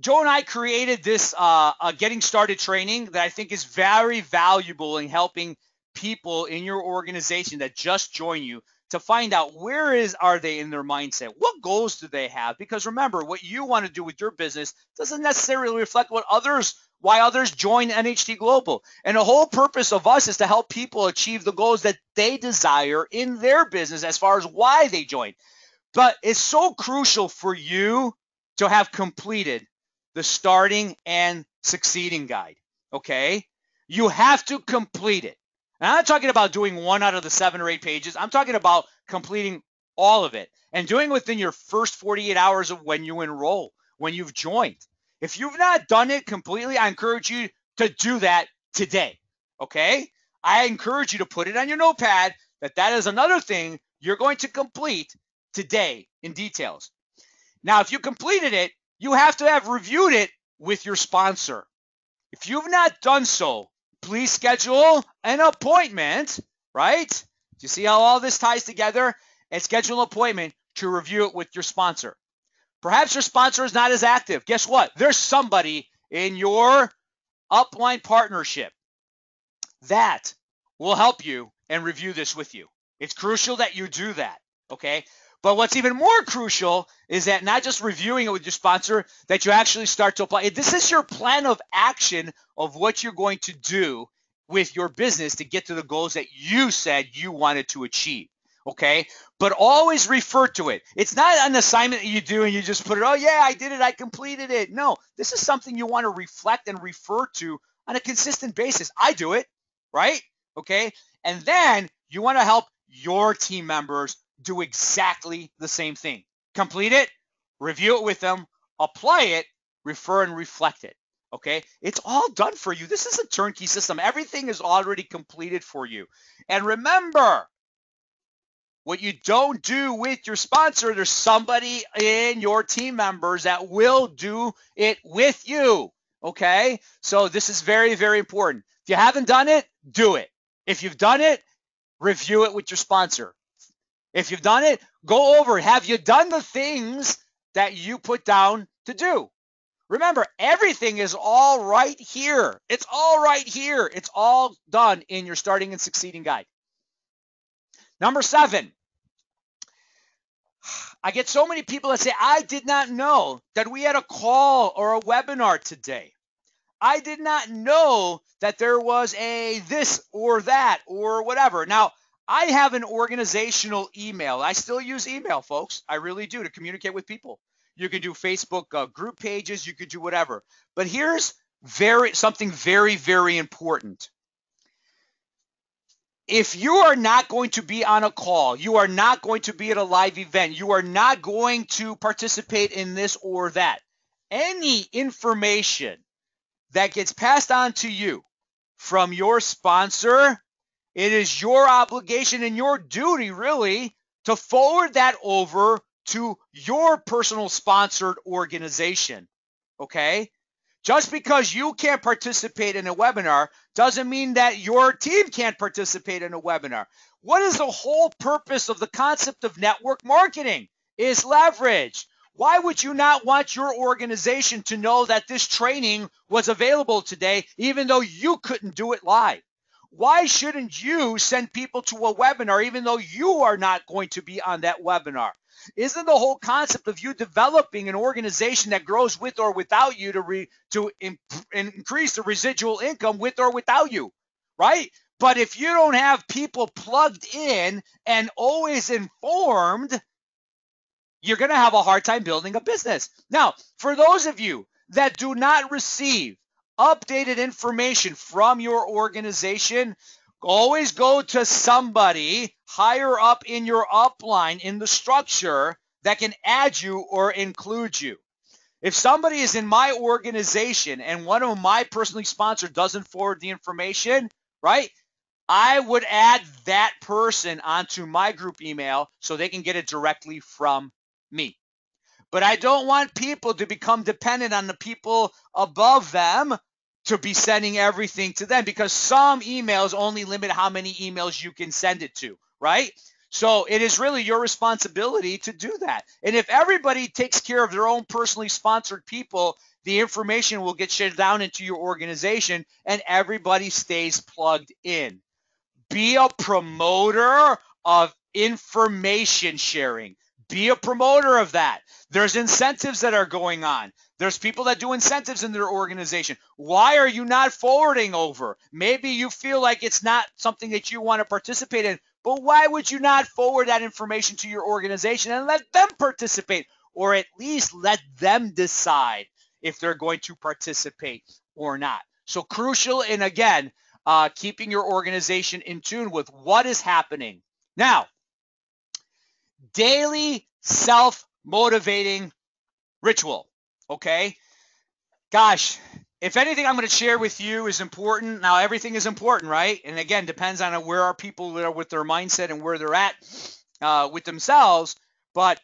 Joe and I created this uh, getting started training that I think is very valuable in helping people in your organization that just join you to find out where is are they in their mindset? What goals do they have? Because remember what you want to do with your business doesn't necessarily reflect what others why others join nht global. And the whole purpose of us is to help people achieve the goals that they desire in their business as far as why they join but it's so crucial for you to have completed the starting and succeeding guide okay you have to complete it and I'm not talking about doing one out of the seven or eight pages. I'm talking about completing all of it and doing within your first 48 hours of when you enroll, when you've joined. If you've not done it completely, I encourage you to do that today. Okay? I encourage you to put it on your notepad that that is another thing you're going to complete today in details. Now, if you completed it, you have to have reviewed it with your sponsor. If you've not done so, please schedule an appointment, right? Do you see how all this ties together? And schedule an appointment to review it with your sponsor. Perhaps your sponsor is not as active. Guess what? There's somebody in your upline partnership that will help you and review this with you. It's crucial that you do that, okay? But what's even more crucial is that not just reviewing it with your sponsor, that you actually start to apply. This is your plan of action of what you're going to do with your business to get to the goals that you said you wanted to achieve. Okay. But always refer to it. It's not an assignment that you do and you just put it, oh, yeah, I did it. I completed it. No, this is something you want to reflect and refer to on a consistent basis. I do it. Right. Okay. And then you want to help your team members do exactly the same thing. Complete it, review it with them, apply it, refer and reflect it. Okay, it's all done for you. This is a turnkey system. Everything is already completed for you. And remember, what you don't do with your sponsor, there's somebody in your team members that will do it with you. Okay, so this is very, very important. If you haven't done it, do it. If you've done it, review it with your sponsor. If you've done it, go over. Have you done the things that you put down to do? Remember, everything is all right here. It's all right here. It's all done in your starting and succeeding guide. Number seven, I get so many people that say, I did not know that we had a call or a webinar today. I did not know that there was a this or that or whatever. Now, I have an organizational email. I still use email, folks. I really do to communicate with people. You can do Facebook uh, group pages. You could do whatever. But here's very something very very important. If you are not going to be on a call, you are not going to be at a live event, you are not going to participate in this or that. Any information that gets passed on to you from your sponsor it is your obligation and your duty, really, to forward that over to your personal sponsored organization. Okay? Just because you can't participate in a webinar doesn't mean that your team can't participate in a webinar. What is the whole purpose of the concept of network marketing? is leverage. Why would you not want your organization to know that this training was available today, even though you couldn't do it live? Why shouldn't you send people to a webinar, even though you are not going to be on that webinar? Isn't the whole concept of you developing an organization that grows with or without you to re, to imp, increase the residual income with or without you, right? But if you don't have people plugged in and always informed, you're going to have a hard time building a business. Now, for those of you that do not receive updated information from your organization, always go to somebody higher up in your upline in the structure that can add you or include you. If somebody is in my organization and one of my personally sponsored doesn't forward the information, right? I would add that person onto my group email so they can get it directly from me. But I don't want people to become dependent on the people above them to be sending everything to them because some emails only limit how many emails you can send it to, right? So it is really your responsibility to do that. And if everybody takes care of their own personally sponsored people, the information will get shared down into your organization and everybody stays plugged in. Be a promoter of information sharing. Be a promoter of that. There's incentives that are going on. There's people that do incentives in their organization. Why are you not forwarding over? Maybe you feel like it's not something that you want to participate in, but why would you not forward that information to your organization and let them participate or at least let them decide if they're going to participate or not? So crucial and again, uh, keeping your organization in tune with what is happening. Now, daily self motivating ritual. Okay. Gosh, if anything I'm going to share with you is important, now everything is important, right? And again, depends on where our people are with their mindset and where they're at uh, with themselves. But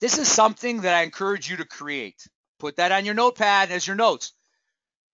this is something that I encourage you to create. Put that on your notepad as your notes.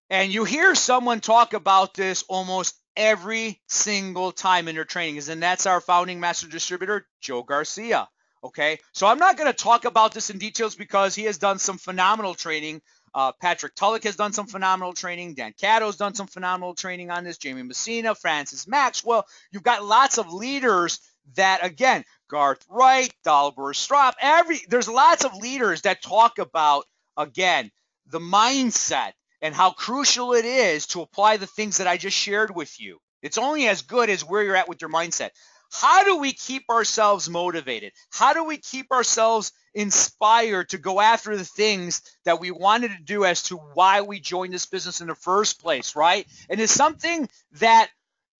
And you hear someone talk about this almost every single time in their trainings, and that's our founding master distributor, Joe Garcia. Okay, so I'm not going to talk about this in details because he has done some phenomenal training. Uh, Patrick Tulloch has done some phenomenal training. Dan Cato's done some phenomenal training on this. Jamie Messina, Francis Maxwell. You've got lots of leaders that, again, Garth Wright, Dalibor Strop, every there's lots of leaders that talk about again the mindset and how crucial it is to apply the things that I just shared with you. It's only as good as where you're at with your mindset. How do we keep ourselves motivated? How do we keep ourselves inspired to go after the things that we wanted to do as to why we joined this business in the first place, right? And it's something that,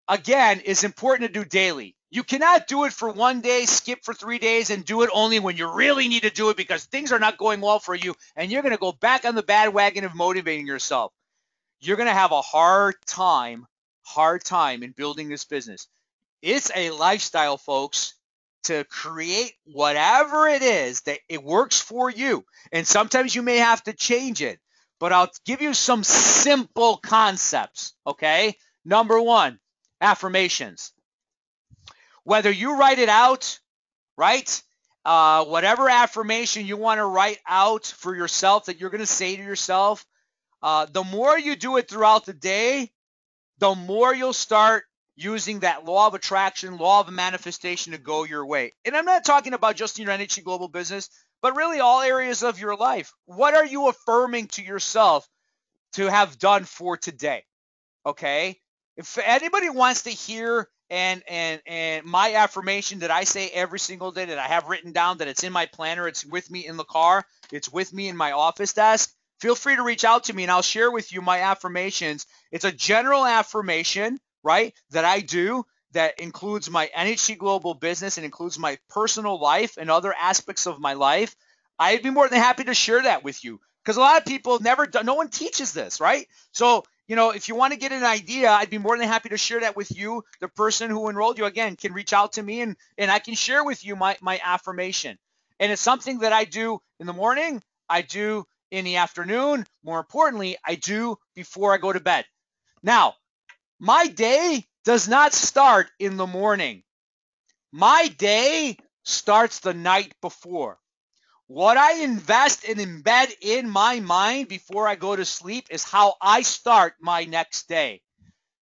again, is important to do daily. You cannot do it for one day, skip for three days, and do it only when you really need to do it because things are not going well for you and you're going to go back on the bad wagon of motivating yourself. You're going to have a hard time, hard time in building this business. It's a lifestyle, folks, to create whatever it is that it works for you. And sometimes you may have to change it, but I'll give you some simple concepts, okay? Number one, affirmations whether you write it out, right? Uh, whatever affirmation you want to write out for yourself that you're going to say to yourself, uh, the more you do it throughout the day, the more you'll start using that law of attraction, law of manifestation to go your way. And I'm not talking about just in your NHT Global business, but really all areas of your life. What are you affirming to yourself to have done for today? Okay. If anybody wants to hear and and and my affirmation that I say every single day that I have written down that it's in my planner, it's with me in the car, it's with me in my office desk. Feel free to reach out to me and I'll share with you my affirmations. It's a general affirmation, right, that I do that includes my NHT Global business and includes my personal life and other aspects of my life. I'd be more than happy to share that with you because a lot of people never no one teaches this, right? So you know, if you want to get an idea, I'd be more than happy to share that with you. The person who enrolled you again can reach out to me and and I can share with you my my affirmation. And it's something that I do in the morning, I do in the afternoon, more importantly, I do before I go to bed. Now, my day does not start in the morning. My day starts the night before. What I invest and embed in my mind before I go to sleep is how I start my next day.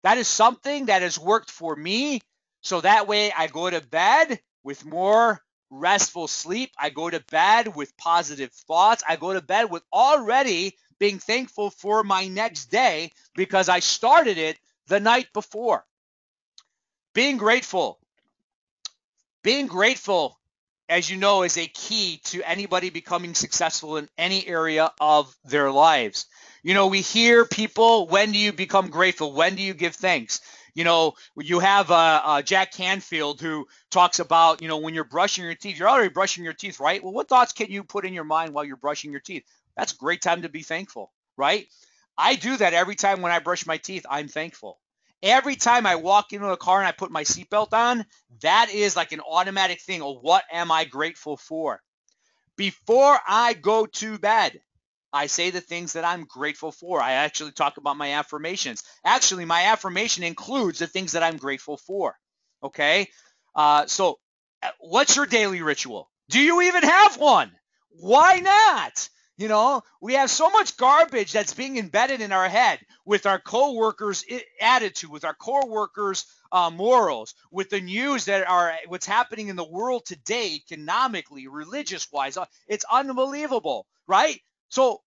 That is something that has worked for me. So that way I go to bed with more restful sleep. I go to bed with positive thoughts. I go to bed with already being thankful for my next day because I started it the night before. Being grateful. Being grateful, as you know, is a key to anybody becoming successful in any area of their lives. You know, we hear people, when do you become grateful? When do you give thanks? You know, you have uh, uh, Jack Canfield who talks about, you know, when you're brushing your teeth, you're already brushing your teeth, right? Well, what thoughts can you put in your mind while you're brushing your teeth? That's a great time to be thankful, right? I do that every time when I brush my teeth. I'm thankful. Every time I walk into a car and I put my seatbelt on, that is like an automatic thing of what am I grateful for? Before I go to bed, I say the things that I'm grateful for. I actually talk about my affirmations. Actually, my affirmation includes the things that I'm grateful for. Okay. Uh, so, uh, what's your daily ritual? Do you even have one? Why not? You know, we have so much garbage that's being embedded in our head with our coworkers' attitude, with our coworkers' uh, morals, with the news that are what's happening in the world today, economically, religious-wise. Uh, it's unbelievable, right? So,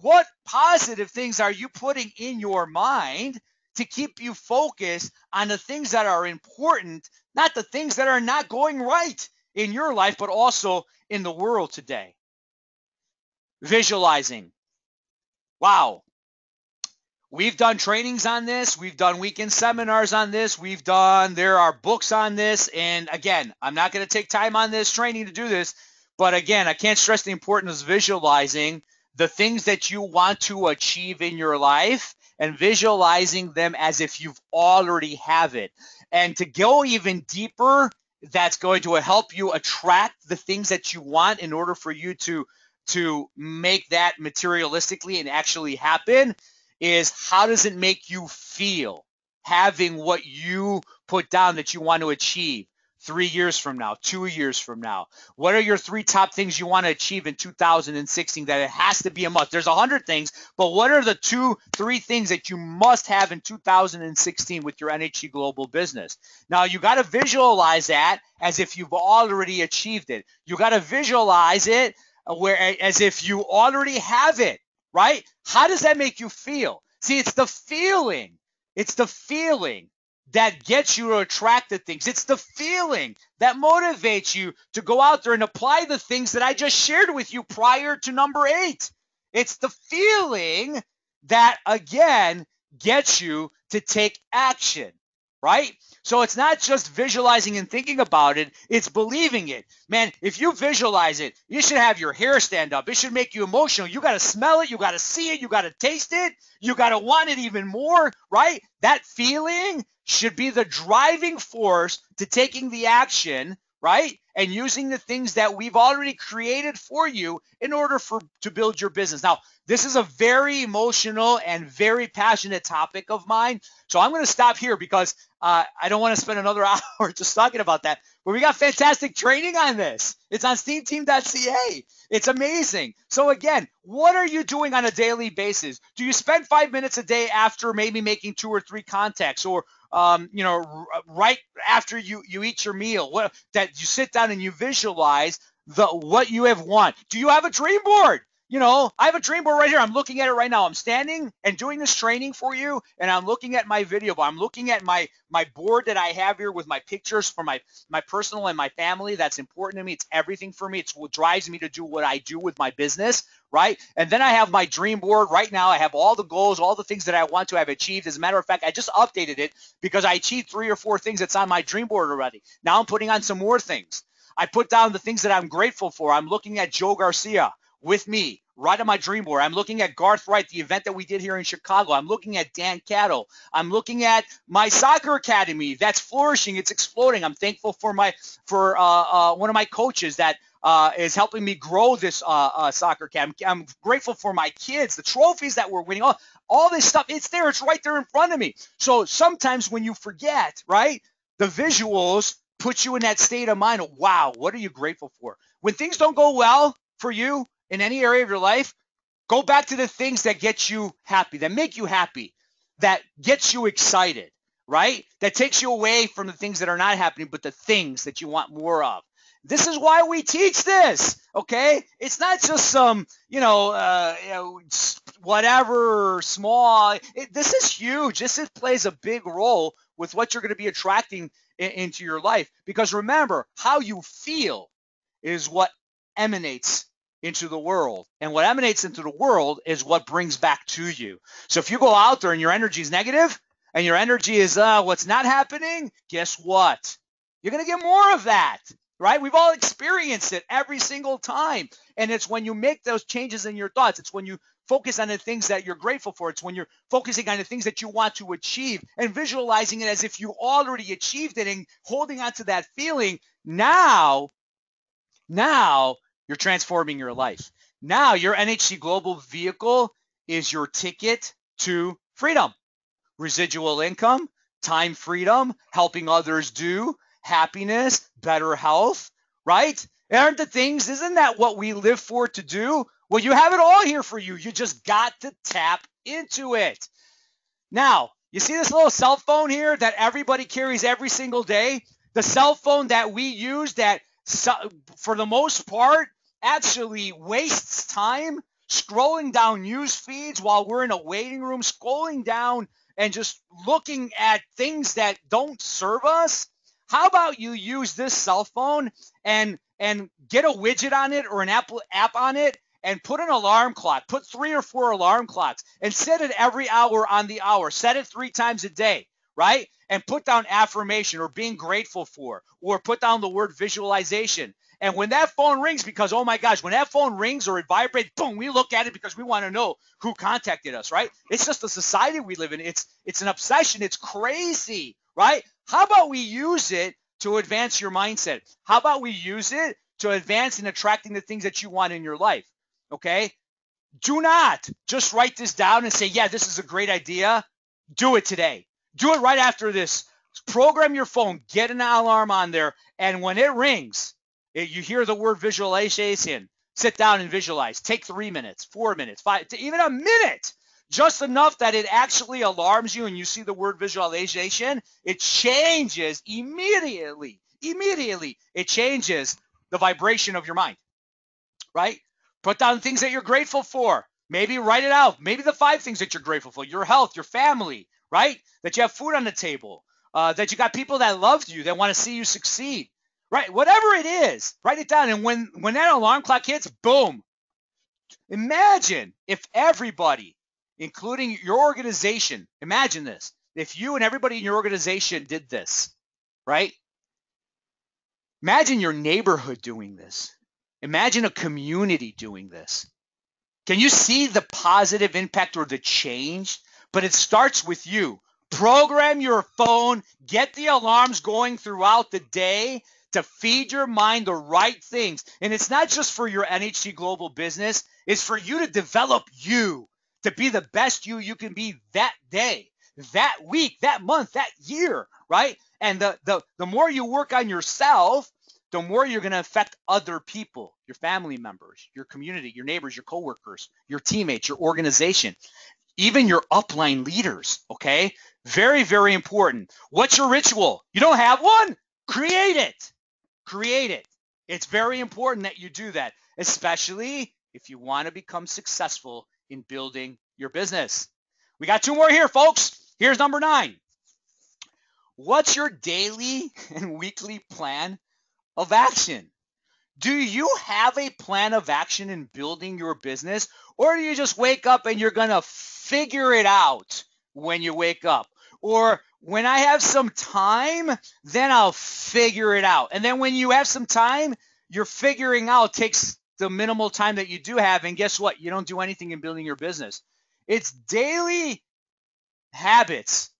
what positive things are you putting in your mind to keep you focused on the things that are important, not the things that are not going right in your life, but also in the world today? Visualizing. Wow. We've done trainings on this. We've done weekend seminars on this. We've done, there are books on this. And again, I'm not going to take time on this training to do this. But again, I can't stress the importance of visualizing the things that you want to achieve in your life and visualizing them as if you've already have it. And to go even deeper, that's going to help you attract the things that you want in order for you to to make that materialistically and actually happen is how does it make you feel having what you put down that you want to achieve? three years from now, two years from now? What are your three top things you want to achieve in 2016 that it has to be a must? There's a hundred things, but what are the two, three things that you must have in 2016 with your NHT Global business? Now you got to visualize that as if you've already achieved it. You got to visualize it Uh, where as if you already have it, right? How does that make you feel? See, it's the feeling. It's the feeling that gets you to attract the things. It's the feeling that motivates you to go out there and apply the things that I just shared with you prior to number eight. It's the feeling that, again, gets you to take action, right? So it's not just visualizing and thinking about it, it's believing it. Man, if you visualize it, you should have your hair stand up. It should make you emotional. You got to smell it, you got to see it, you got to taste it, you got to want it even more, right? That feeling should be the driving force to taking the action, right? And using the things that we've already created for you in order for to build your business. Now, this is a very emotional and very passionate topic of mine. So I'm going to stop here because uh, I don't want to spend another hour just talking about that. But we got fantastic training on this. It's on steamteam.ca. It's amazing. So again, what are you doing on a daily basis? Do you spend five minutes a day after maybe making two or three contacts or um, you know, right after you, you eat your meal, what, that you sit down and you visualize the what you have won. Do you have a dream board? You know, I have a dream board right here. I'm looking at it right now. I'm standing and doing this training for you, and I'm looking at my video. But I'm looking at my my board that I have here with my pictures for my my personal and my family. That's important to me. It's everything for me. It's what drives me to do what I do with my business, right? And then I have my dream board right now. I have all the goals, all the things that I want to have achieved. As a matter of fact, I just updated it because I achieved three or four things that's on my dream board already. Now I'm putting on some more things. I put down the things that I'm grateful for. I'm looking at Joe Garcia with me right on my dream board. I'm looking at Garth Wright, the event that we did here in Chicago. I'm looking at Dan Cattle. I'm looking at my soccer academy that's flourishing. It's exploding. I'm thankful for my for uh, uh, one of my coaches that uh, is helping me grow this uh, uh, soccer camp. I'm grateful for my kids, the trophies that we're winning, all, all this stuff. It's there. It's right there in front of me. So sometimes when you forget, right, the visuals put you in that state of mind of, wow, what are you grateful for? When things don't go well for you in any area of your life, go back to the things that get you happy, that make you happy, that gets you excited, right? That takes you away from the things that are not happening, but the things that you want more of. This is why we teach this, okay? It's not just some, you know, uh, you know whatever small. It, this is huge. This is, plays a big role with what you're going to be attracting in, into your life. Because remember, how you feel is what emanates into the world. And what emanates into the world is what brings back to you. So if you go out there and your energy is negative and your energy is uh, what's not happening, guess what? You're going to get more of that right? We've all experienced it every single time. And it's when you make those changes in your thoughts, it's when you focus on the things that you're grateful for, it's when you're focusing on the things that you want to achieve and visualizing it as if you already achieved it and holding on to that feeling. Now, now you're transforming your life. Now your NHT Global vehicle is your ticket to freedom, residual income, time freedom, helping others do, happiness, better health, right? Aren't the things, isn't that what we live for to do? Well, you have it all here for you. You just got to tap into it. Now, you see this little cell phone here that everybody carries every single day? The cell phone that we use that, for the most part, actually wastes time scrolling down news feeds while we're in a waiting room, scrolling down and just looking at things that don't serve us. How about you use this cell phone and and get a widget on it or an app app on it and put an alarm clock. Put three or four alarm clocks and set it every hour on the hour. Set it three times a day, right? And put down affirmation or being grateful for, or put down the word visualization. And when that phone rings, because oh my gosh, when that phone rings or it vibrates, boom, we look at it because we want to know who contacted us, right? It's just the society we live in. It's it's an obsession. It's crazy, right? How about we use it to advance your mindset? How about we use it to advance in attracting the things that you want in your life? Okay? Do not just write this down and say, yeah, this is a great idea. Do it today. Do it right after this. Program your phone, get an alarm on there, and when it rings, you hear the word visualization, sit down and visualize. Take three minutes, four minutes, five, even a minute just enough that it actually alarms you and you see the word visualization, it changes immediately. Immediately, it changes the vibration of your mind, right? Put down things that you're grateful for. Maybe write it out. Maybe the five things that you're grateful for your health, your family, right? That you have food on the table, uh, that you got people that love you, that want to see you succeed, right? Whatever it is, write it down. And when, when that alarm clock hits, boom. Imagine if everybody including your organization. Imagine this. If you and everybody in your organization did this, right? Imagine your neighborhood doing this. Imagine a community doing this. Can you see the positive impact or the change? But it starts with you. Program your phone, get the alarms going throughout the day to feed your mind the right things. And it's not just for your NHT Global business, it's for you to develop you to be the best you you can be that day, that week, that month, that year, right? And the the the more you work on yourself, the more you're going to affect other people, your family members, your community, your neighbors, your coworkers, your teammates, your organization, even your upline leaders, okay? Very very important. What's your ritual? You don't have one? Create it. Create it. It's very important that you do that, especially if you want to become successful in building your business. We got two more here, folks. Here's number nine. What's your daily and weekly plan of action? Do you have a plan of action in building your business, or do you just wake up and you're going to figure it out when you wake up? Or when I have some time, then I'll figure it out. And then when you have some time, you're figuring out takes the minimal time that you do have. And guess what? You don't do anything in building your business. It's daily habits,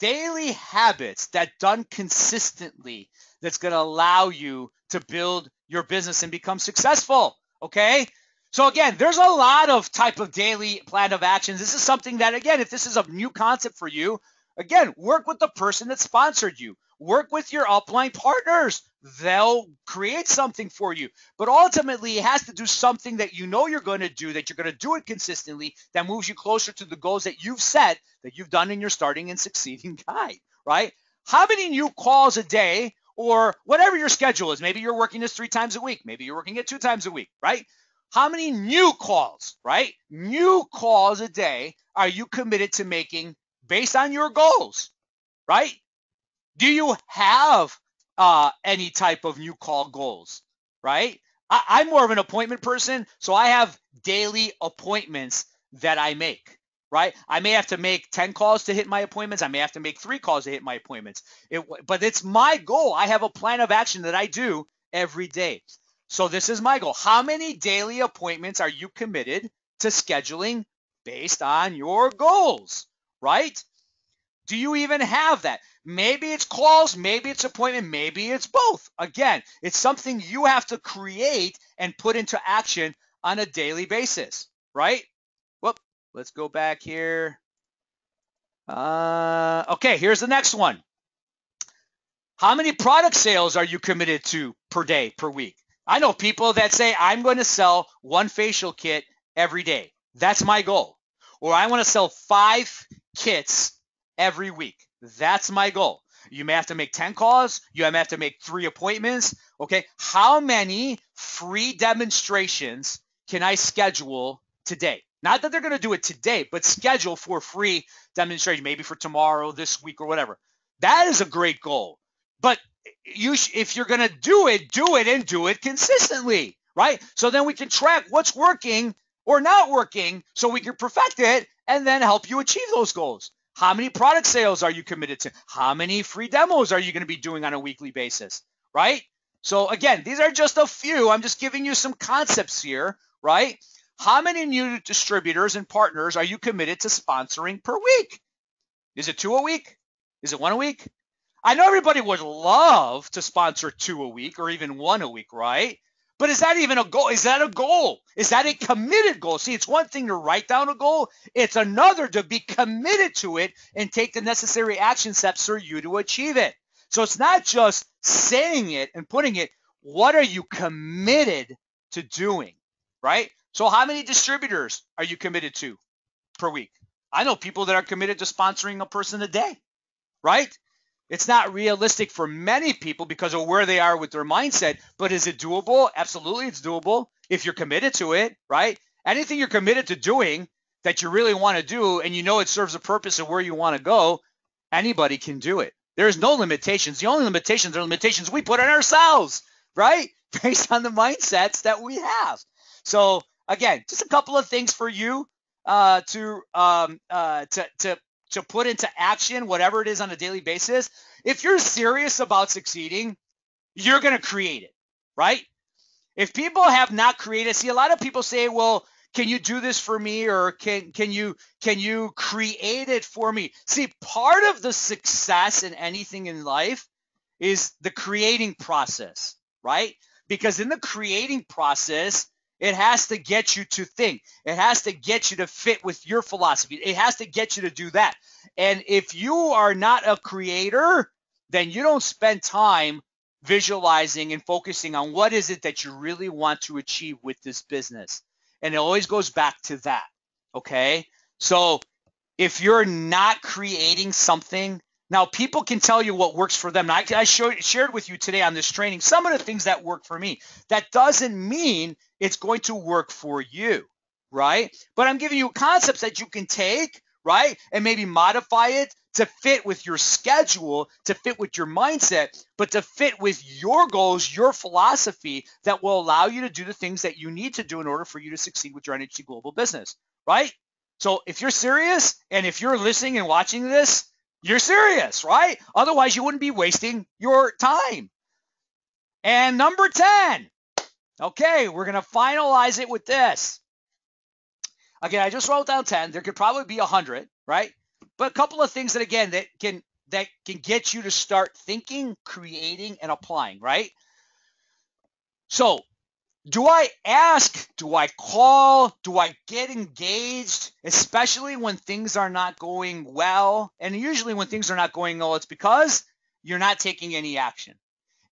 daily habits that done consistently that's going to allow you to build your business and become successful. Okay. So again, there's a lot of type of daily plan of actions. This is something that again, if this is a new concept for you, again, work with the person that sponsored you. work with your upline partners. They'll create something for you. But ultimately, it has to do something that you know you're going to do, that you're going to do it consistently, that moves you closer to the goals that you've set, that you've done in your starting and succeeding guide, right? How many new calls a day or whatever your schedule is? Maybe you're working this three times a week. Maybe you're working it two times a week, right? How many new calls, right? New calls a day are you committed to making based on your goals, right? Do you have uh, any type of new call goals, right? I, am more of an appointment person, so I have daily appointments that I make, right? I may have to make 10 calls to hit my appointments. I may have to make three calls to hit my appointments. It, but it's my goal. I have a plan of action that I do every day. So this is my goal. How many daily appointments are you committed to scheduling based on your goals, right? Do you even have that? Maybe it's calls, maybe it's appointment, maybe it's both. Again, it's something you have to create and put into action on a daily basis, right? Whoop, let's go back here. Uh, okay, here's the next one. How many product sales are you committed to per day, per week? I know people that say, I'm going to sell one facial kit every day. That's my goal. Or I want to sell five kits every week. That's my goal. You may have to make 10 calls. You may have to make three appointments. Okay. How many free demonstrations can I schedule today? Not that they're going to do it today, but schedule for free demonstration, maybe for tomorrow, this week, or whatever. That is a great goal. But you, sh- if you're going to do it, do it and do it consistently, right? So then we can track what's working or not working so we can perfect it and then help you achieve those goals. How many product sales are you committed to? How many free demos are you going to be doing on a weekly basis? Right? So again, these are just a few. I'm just giving you some concepts here, right? How many new distributors and partners are you committed to sponsoring per week? Is it two a week? Is it one a week? I know everybody would love to sponsor two a week or even one a week, right? But is that even a goal? Is that a goal? Is that a committed goal? See, it's one thing to write down a goal, it's another to be committed to it and take the necessary action steps for you to achieve it. So it's not just saying it and putting it, what are you committed to doing? Right? So, how many distributors are you committed to per week? I know people that are committed to sponsoring a person a day, right? It's not realistic for many people because of where they are with their mindset, but is it doable? Absolutely, it's doable if you're committed to it, right? Anything you're committed to doing that you really want to do and you know it serves a purpose of where you want to go, anybody can do it. There's no limitations. The only limitations are limitations we put on ourselves, right? Based on the mindsets that we have. So again, just a couple of things for you uh, to um, uh, to to to put into action whatever it is on a daily basis, if you're serious about succeeding, you're going to create it, right? If people have not created, see a lot of people say, "Well, can you do this for me or can can you can you create it for me?" See, part of the success in anything in life is the creating process, right? Because in the creating process, it has to get you to think. It has to get you to fit with your philosophy. It has to get you to do that. And if you are not a creator, then you don't spend time visualizing and focusing on what is it that you really want to achieve with this business. And it always goes back to that. Okay? So if you're not creating something now, people can tell you what works for them. I, I shared with you today on this training some of the things that work for me. That doesn't mean it's going to work for you, right? But I'm giving you concepts that you can take, right, and maybe modify it to fit with your schedule, to fit with your mindset, but to fit with your goals, your philosophy that will allow you to do the things that you need to do in order for you to succeed with your NHT Global business, right? So if you're serious and if you're listening and watching this, you're serious, right? Otherwise, you wouldn't be wasting your time. And number 10. Okay, we're going to finalize it with this. Again, I just wrote down 10. There could probably be 100, right? But a couple of things that again that can that can get you to start thinking, creating and applying, right? So, do I ask? Do I call? Do I get engaged? Especially when things are not going well. And usually when things are not going well, it's because you're not taking any action.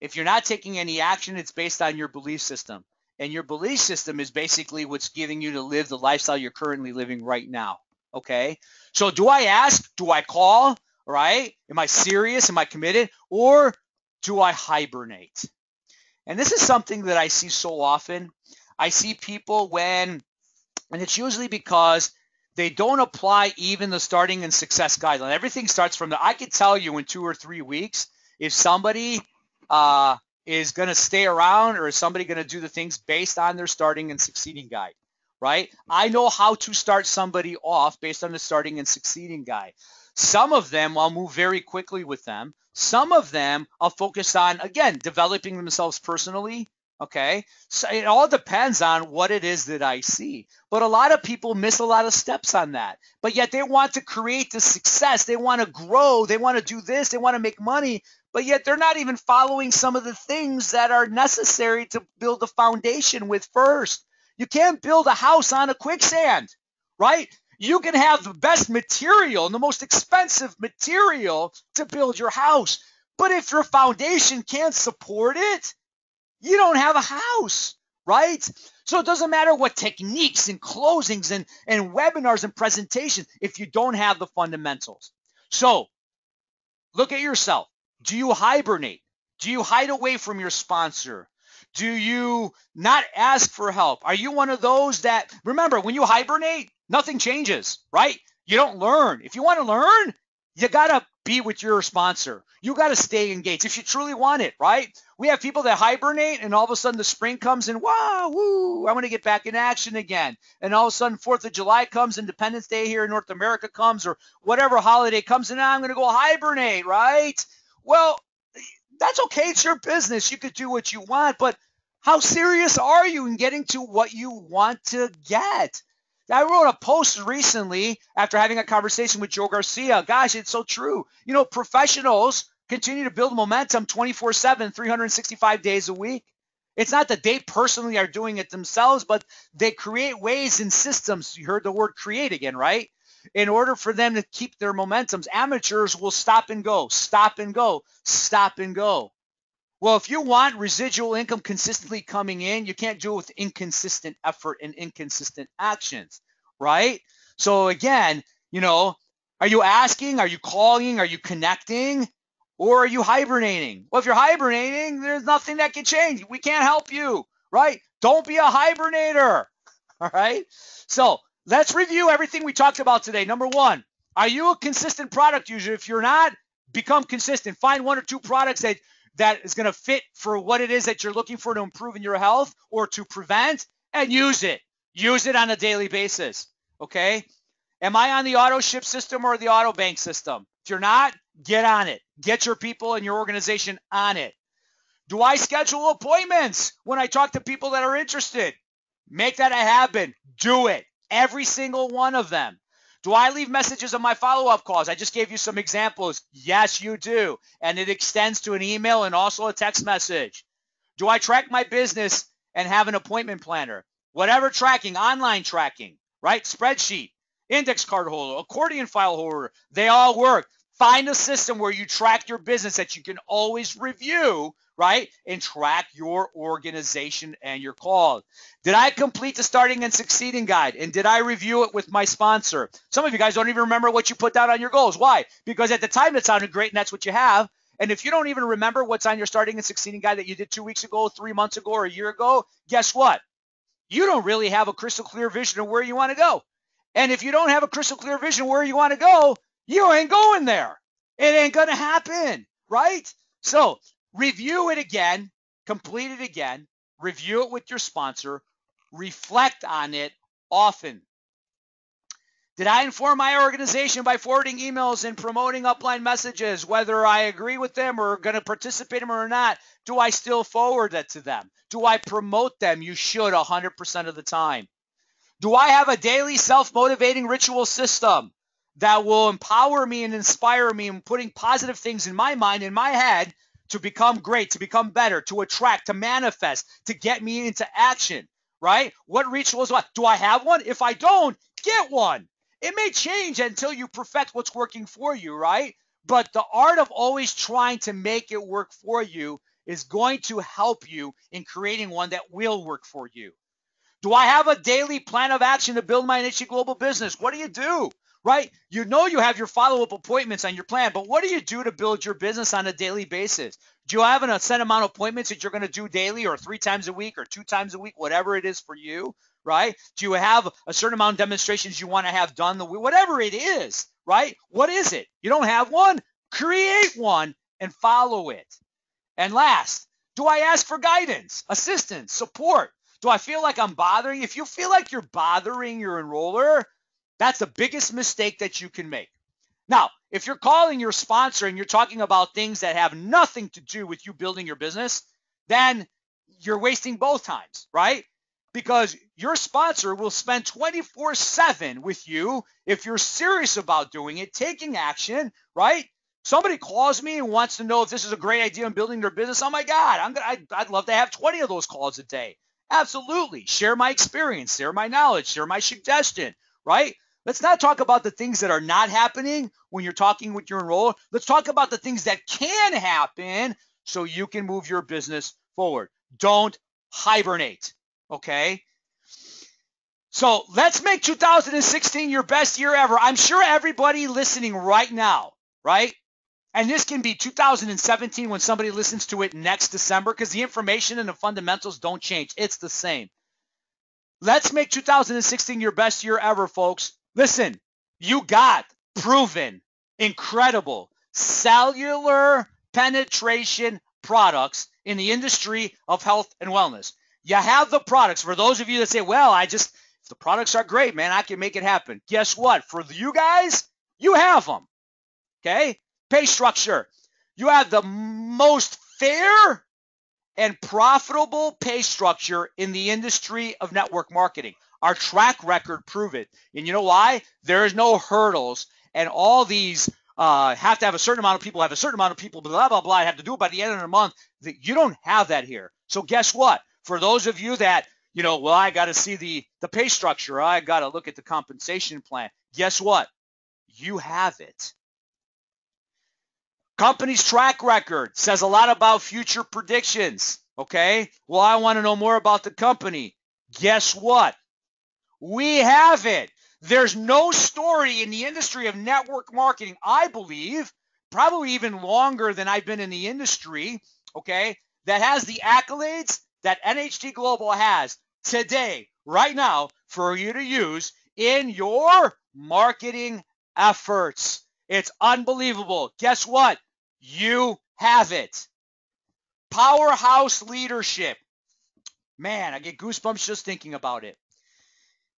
If you're not taking any action, it's based on your belief system. And your belief system is basically what's giving you to live the lifestyle you're currently living right now. Okay. So do I ask? Do I call? Right? Am I serious? Am I committed? Or do I hibernate? And this is something that I see so often. I see people when, and it's usually because they don't apply even the starting and success guideline. Everything starts from the, I could tell you in two or three weeks if somebody uh, is going to stay around or is somebody going to do the things based on their starting and succeeding guide, right? I know how to start somebody off based on the starting and succeeding guide. Some of them I'll move very quickly with them. Some of them I'll focus on, again, developing themselves personally. Okay. So it all depends on what it is that I see. But a lot of people miss a lot of steps on that. But yet they want to create the success. They want to grow. They want to do this. They want to make money. But yet they're not even following some of the things that are necessary to build a foundation with first. You can't build a house on a quicksand, right? You can have the best material and the most expensive material to build your house. But if your foundation can't support it, you don't have a house, right? So it doesn't matter what techniques and closings and, and webinars and presentations if you don't have the fundamentals. So look at yourself. Do you hibernate? Do you hide away from your sponsor? Do you not ask for help? Are you one of those that, remember, when you hibernate, nothing changes, right? You don't learn. If you want to learn, you got to be with your sponsor. You got to stay engaged if you truly want it, right? We have people that hibernate and all of a sudden the spring comes and wow, woo, I want to get back in action again. And all of a sudden 4th of July comes, Independence Day here in North America comes, or whatever holiday comes, and I'm going to go hibernate, right? Well, that's okay. It's your business. You could do what you want, but how serious are you in getting to what you want to get? I wrote a post recently after having a conversation with Joe Garcia. Gosh, it's so true. You know, professionals continue to build momentum 24 7, 365 days a week. It's not that they personally are doing it themselves, but they create ways and systems. You heard the word create again, right? In order for them to keep their momentums, amateurs will stop and go, stop and go, stop and go. Well, if you want residual income consistently coming in, you can't do it with inconsistent effort and inconsistent actions, right? So again, you know, are you asking? Are you calling? Are you connecting? Or are you hibernating? Well, if you're hibernating, there's nothing that can change. We can't help you, right? Don't be a hibernator, all right? So let's review everything we talked about today. Number one, are you a consistent product user? If you're not, become consistent. Find one or two products that that is going to fit for what it is that you're looking for to improve in your health or to prevent and use it. Use it on a daily basis. Okay. Am I on the auto ship system or the auto bank system? If you're not, get on it. Get your people and your organization on it. Do I schedule appointments when I talk to people that are interested? Make that a habit. Do it. Every single one of them. Do I leave messages on my follow up calls? I just gave you some examples. Yes, you do. And it extends to an email and also a text message. Do I track my business and have an appointment planner? Whatever tracking, online tracking, right? Spreadsheet, index card holder, accordion file holder, they all work. Find a system where you track your business that you can always review right? And track your organization and your call. Did I complete the starting and succeeding guide? And did I review it with my sponsor? Some of you guys don't even remember what you put down on your goals. Why? Because at the time it sounded great and that's what you have. And if you don't even remember what's on your starting and succeeding guide that you did two weeks ago, three months ago, or a year ago, guess what? You don't really have a crystal clear vision of where you want to go. And if you don't have a crystal clear vision where you want to go, you ain't going there. It ain't going to happen, right? So review it again, complete it again, review it with your sponsor, reflect on it often. Did I inform my organization by forwarding emails and promoting upline messages, whether I agree with them or going to participate in them or not? Do I still forward that to them? Do I promote them? You should 100% of the time. Do I have a daily self motivating ritual system that will empower me and inspire me in putting positive things in my mind, in my head, to become great, to become better, to attract, to manifest, to get me into action, right? What rituals do I have one? If I don't, get one. It may change until you perfect what's working for you, right? But the art of always trying to make it work for you is going to help you in creating one that will work for you. Do I have a daily plan of action to build my NHT Global business? What do you do? Right? You know you have your follow up appointments on your plan, but what do you do to build your business on a daily basis? Do you have an set amount of appointments that you're going to do daily or three times a week or two times a week, whatever it is for you? Right? Do you have a certain amount of demonstrations you want to have done the whatever it is? Right? What is it? You don't have one? Create one and follow it. And last, do I ask for guidance, assistance, support? Do I feel like I'm bothering? If you feel like you're bothering your enroller, that's the biggest mistake that you can make. Now, if you're calling your sponsor and you're talking about things that have nothing to do with you building your business, then you're wasting both times, right? Because your sponsor will spend 24 7 with you if you're serious about doing it, taking action, right? Somebody calls me and wants to know if this is a great idea in building their business. Oh my God, I'm gonna, I'd, I'd love to have 20 of those calls a day. Absolutely. Share my experience, share my knowledge, share my suggestion, right? Let's not talk about the things that are not happening when you're talking with your enroller. Let's talk about the things that can happen so you can move your business forward. Don't hibernate, okay? So let's make 2016 your best year ever. I'm sure everybody listening right now, right? And this can be 2017 when somebody listens to it next December because the information and the fundamentals don't change. It's the same. Let's make 2016 your best year ever, folks. Listen, you got proven, incredible cellular penetration products in the industry of health and wellness. You have the products. For those of you that say, well, I just, if the products are great, man, I can make it happen. Guess what? For you guys, you have them. Okay? pay structure. You have the most fair and profitable pay structure in the industry of network marketing. Our track record prove it. And you know why? There is no hurdles and all these uh, have to have a certain amount of people, have a certain amount of people, blah, blah, blah, have to do it by the end of the month. You don't have that here. So guess what? For those of you that, you know, well, I got to see the, the pay structure. I got to look at the compensation plan. Guess what? You have it. Company's track record says a lot about future predictions. Okay. Well, I want to know more about the company. Guess what? We have it. There's no story in the industry of network marketing, I believe, probably even longer than I've been in the industry, okay, that has the accolades that NHT Global has today, right now, for you to use in your marketing efforts. It's unbelievable. Guess what? You have it. Powerhouse leadership. Man, I get goosebumps just thinking about it.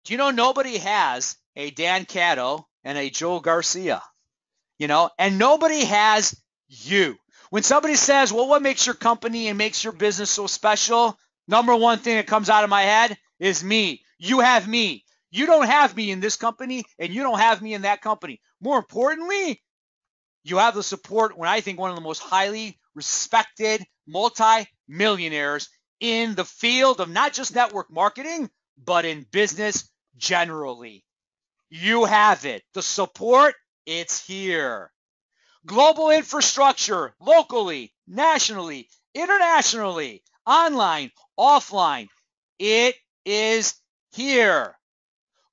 Do you know nobody has a Dan Catto and a Joel Garcia? You know, and nobody has you. When somebody says, well, what makes your company and makes your business so special? Number one thing that comes out of my head is me. You have me. You don't have me in this company, and you don't have me in that company. More importantly, you have the support when I think one of the most highly respected multi-millionaires in the field of not just network marketing, but in business generally. You have it. The support, it's here. Global infrastructure, locally, nationally, internationally, online, offline, it is here.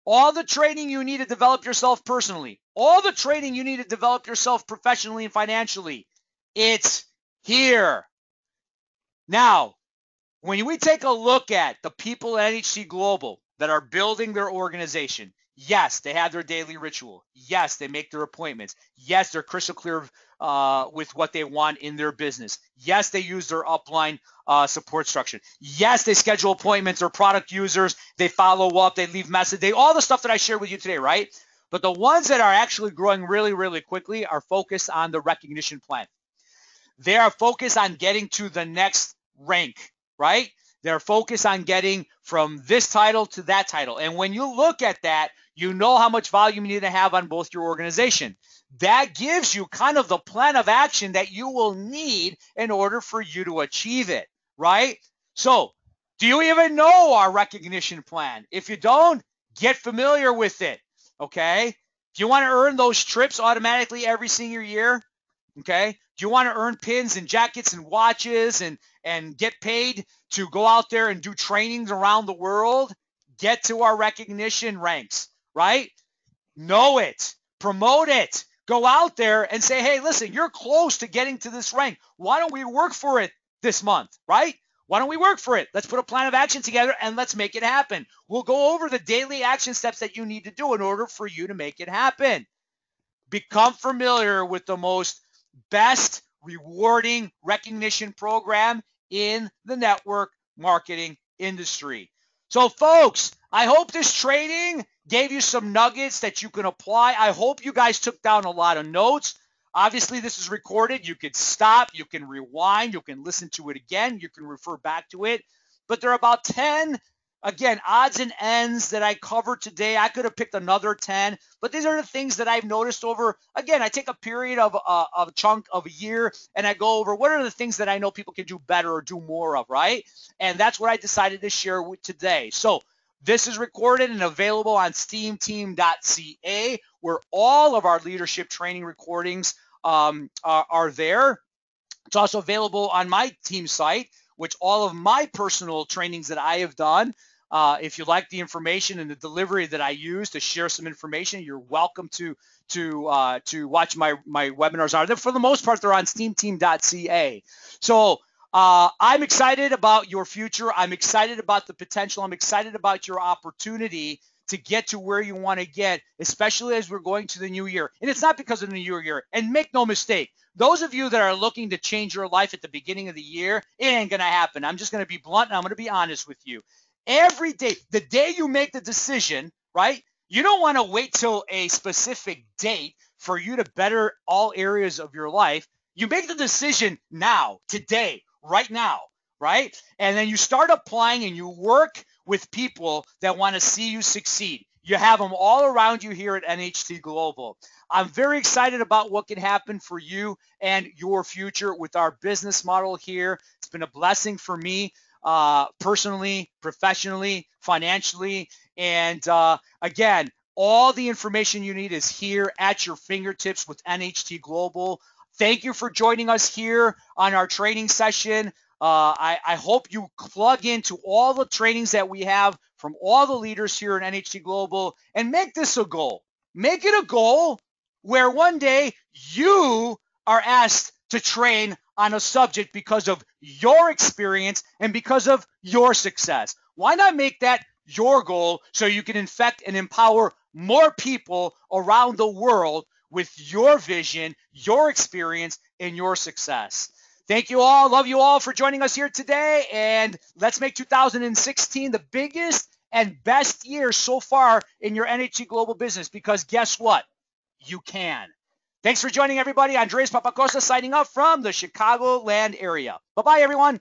All the training you need to develop yourself personally, all the training you need to develop yourself professionally and financially. It's here. Now, when we take a look at the people at NHT Global that are building their organization, yes, they have their daily ritual. Yes, they make their appointments. Yes, they're crystal clear uh, with what they want in their business. Yes, they use their upline uh, support structure. Yes, they schedule appointments or product users. They follow up. They leave message. They all the stuff that I shared with you today, right? But the ones that are actually growing really, really quickly are focused on the recognition plan. They are focused on getting to the next rank, right? They're focused on getting from this title to that title. And when you look at that, you know how much volume you need to have on both your organization. That gives you kind of the plan of action that you will need in order for you to achieve it, right? So, do you even know our recognition plan? If you don't, get familiar with it. Okay? Do you want to earn those trips automatically every single year? Okay. You want to earn pins and jackets and watches and and get paid to go out there and do trainings around the world? Get to our recognition ranks, right? Know it, promote it, go out there and say, hey, listen, you're close to getting to this rank. Why don't we work for it this month, right? Why don't we work for it? Let's put a plan of action together and let's make it happen. We'll go over the daily action steps that you need to do in order for you to make it happen. Become familiar with the most best rewarding recognition program in the network marketing industry. So, folks, I hope this training gave you some nuggets that you can apply. I hope you guys took down a lot of notes. Obviously, this is recorded. You could stop, you can rewind, you can listen to it again, you can refer back to it. But there are about 10, again, odds and ends that I covered today. I could have picked another 10, but these are the things that I've noticed over, again, I take a period of, uh, a chunk of a year and I go over what are the things that I know people can do better or do more of, right? And that's what I decided to share with today. So, this is recorded and available on steamteam.ca, where all of our leadership training recordings um, are, are there. It's also available on my team site, which all of my personal trainings that I have done. Uh, if you like the information and the delivery that I use to share some information, you're welcome to to uh, to watch my my webinars. Are for the most part they're on steamteam.ca. So uh, I'm excited about your future. I'm excited about the potential. I'm excited about your opportunity to get to where you want to get, especially as we're going to the new year. And it's not because of the new year. And make no mistake, those of you that are looking to change your life at the beginning of the year, it ain't going to happen. I'm just going to be blunt and I'm going to be honest with you. Every day, the day you make the decision, right? You don't want to wait till a specific date for you to better all areas of your life. You make the decision now, today, right now, right? And then you start applying and you work with people that want to see you succeed. You have them all around you here at NHT Global. I'm very excited about what can happen for you and your future with our business model here. It's been a blessing for me uh, personally, professionally, financially. And uh, again, all the information you need is here at your fingertips with NHT Global. Thank you for joining us here on our training session. Uh, I, I, hope you plug into all the trainings that we have from all the leaders here in NHT Global and make this a goal. Make it a goal where one day you are asked to train on a subject because of your experience and because of your success. Why not make that your goal so you can infect and empower more people around the world with your vision, your experience, and your success. Thank you all. Love you all for joining us here today. And let's make 2016 the biggest and best year so far in your NHT Global business because guess what? You can. Thanks for joining everybody. Andreas Papakostas signing up from the Chicago land area. Bye bye, everyone.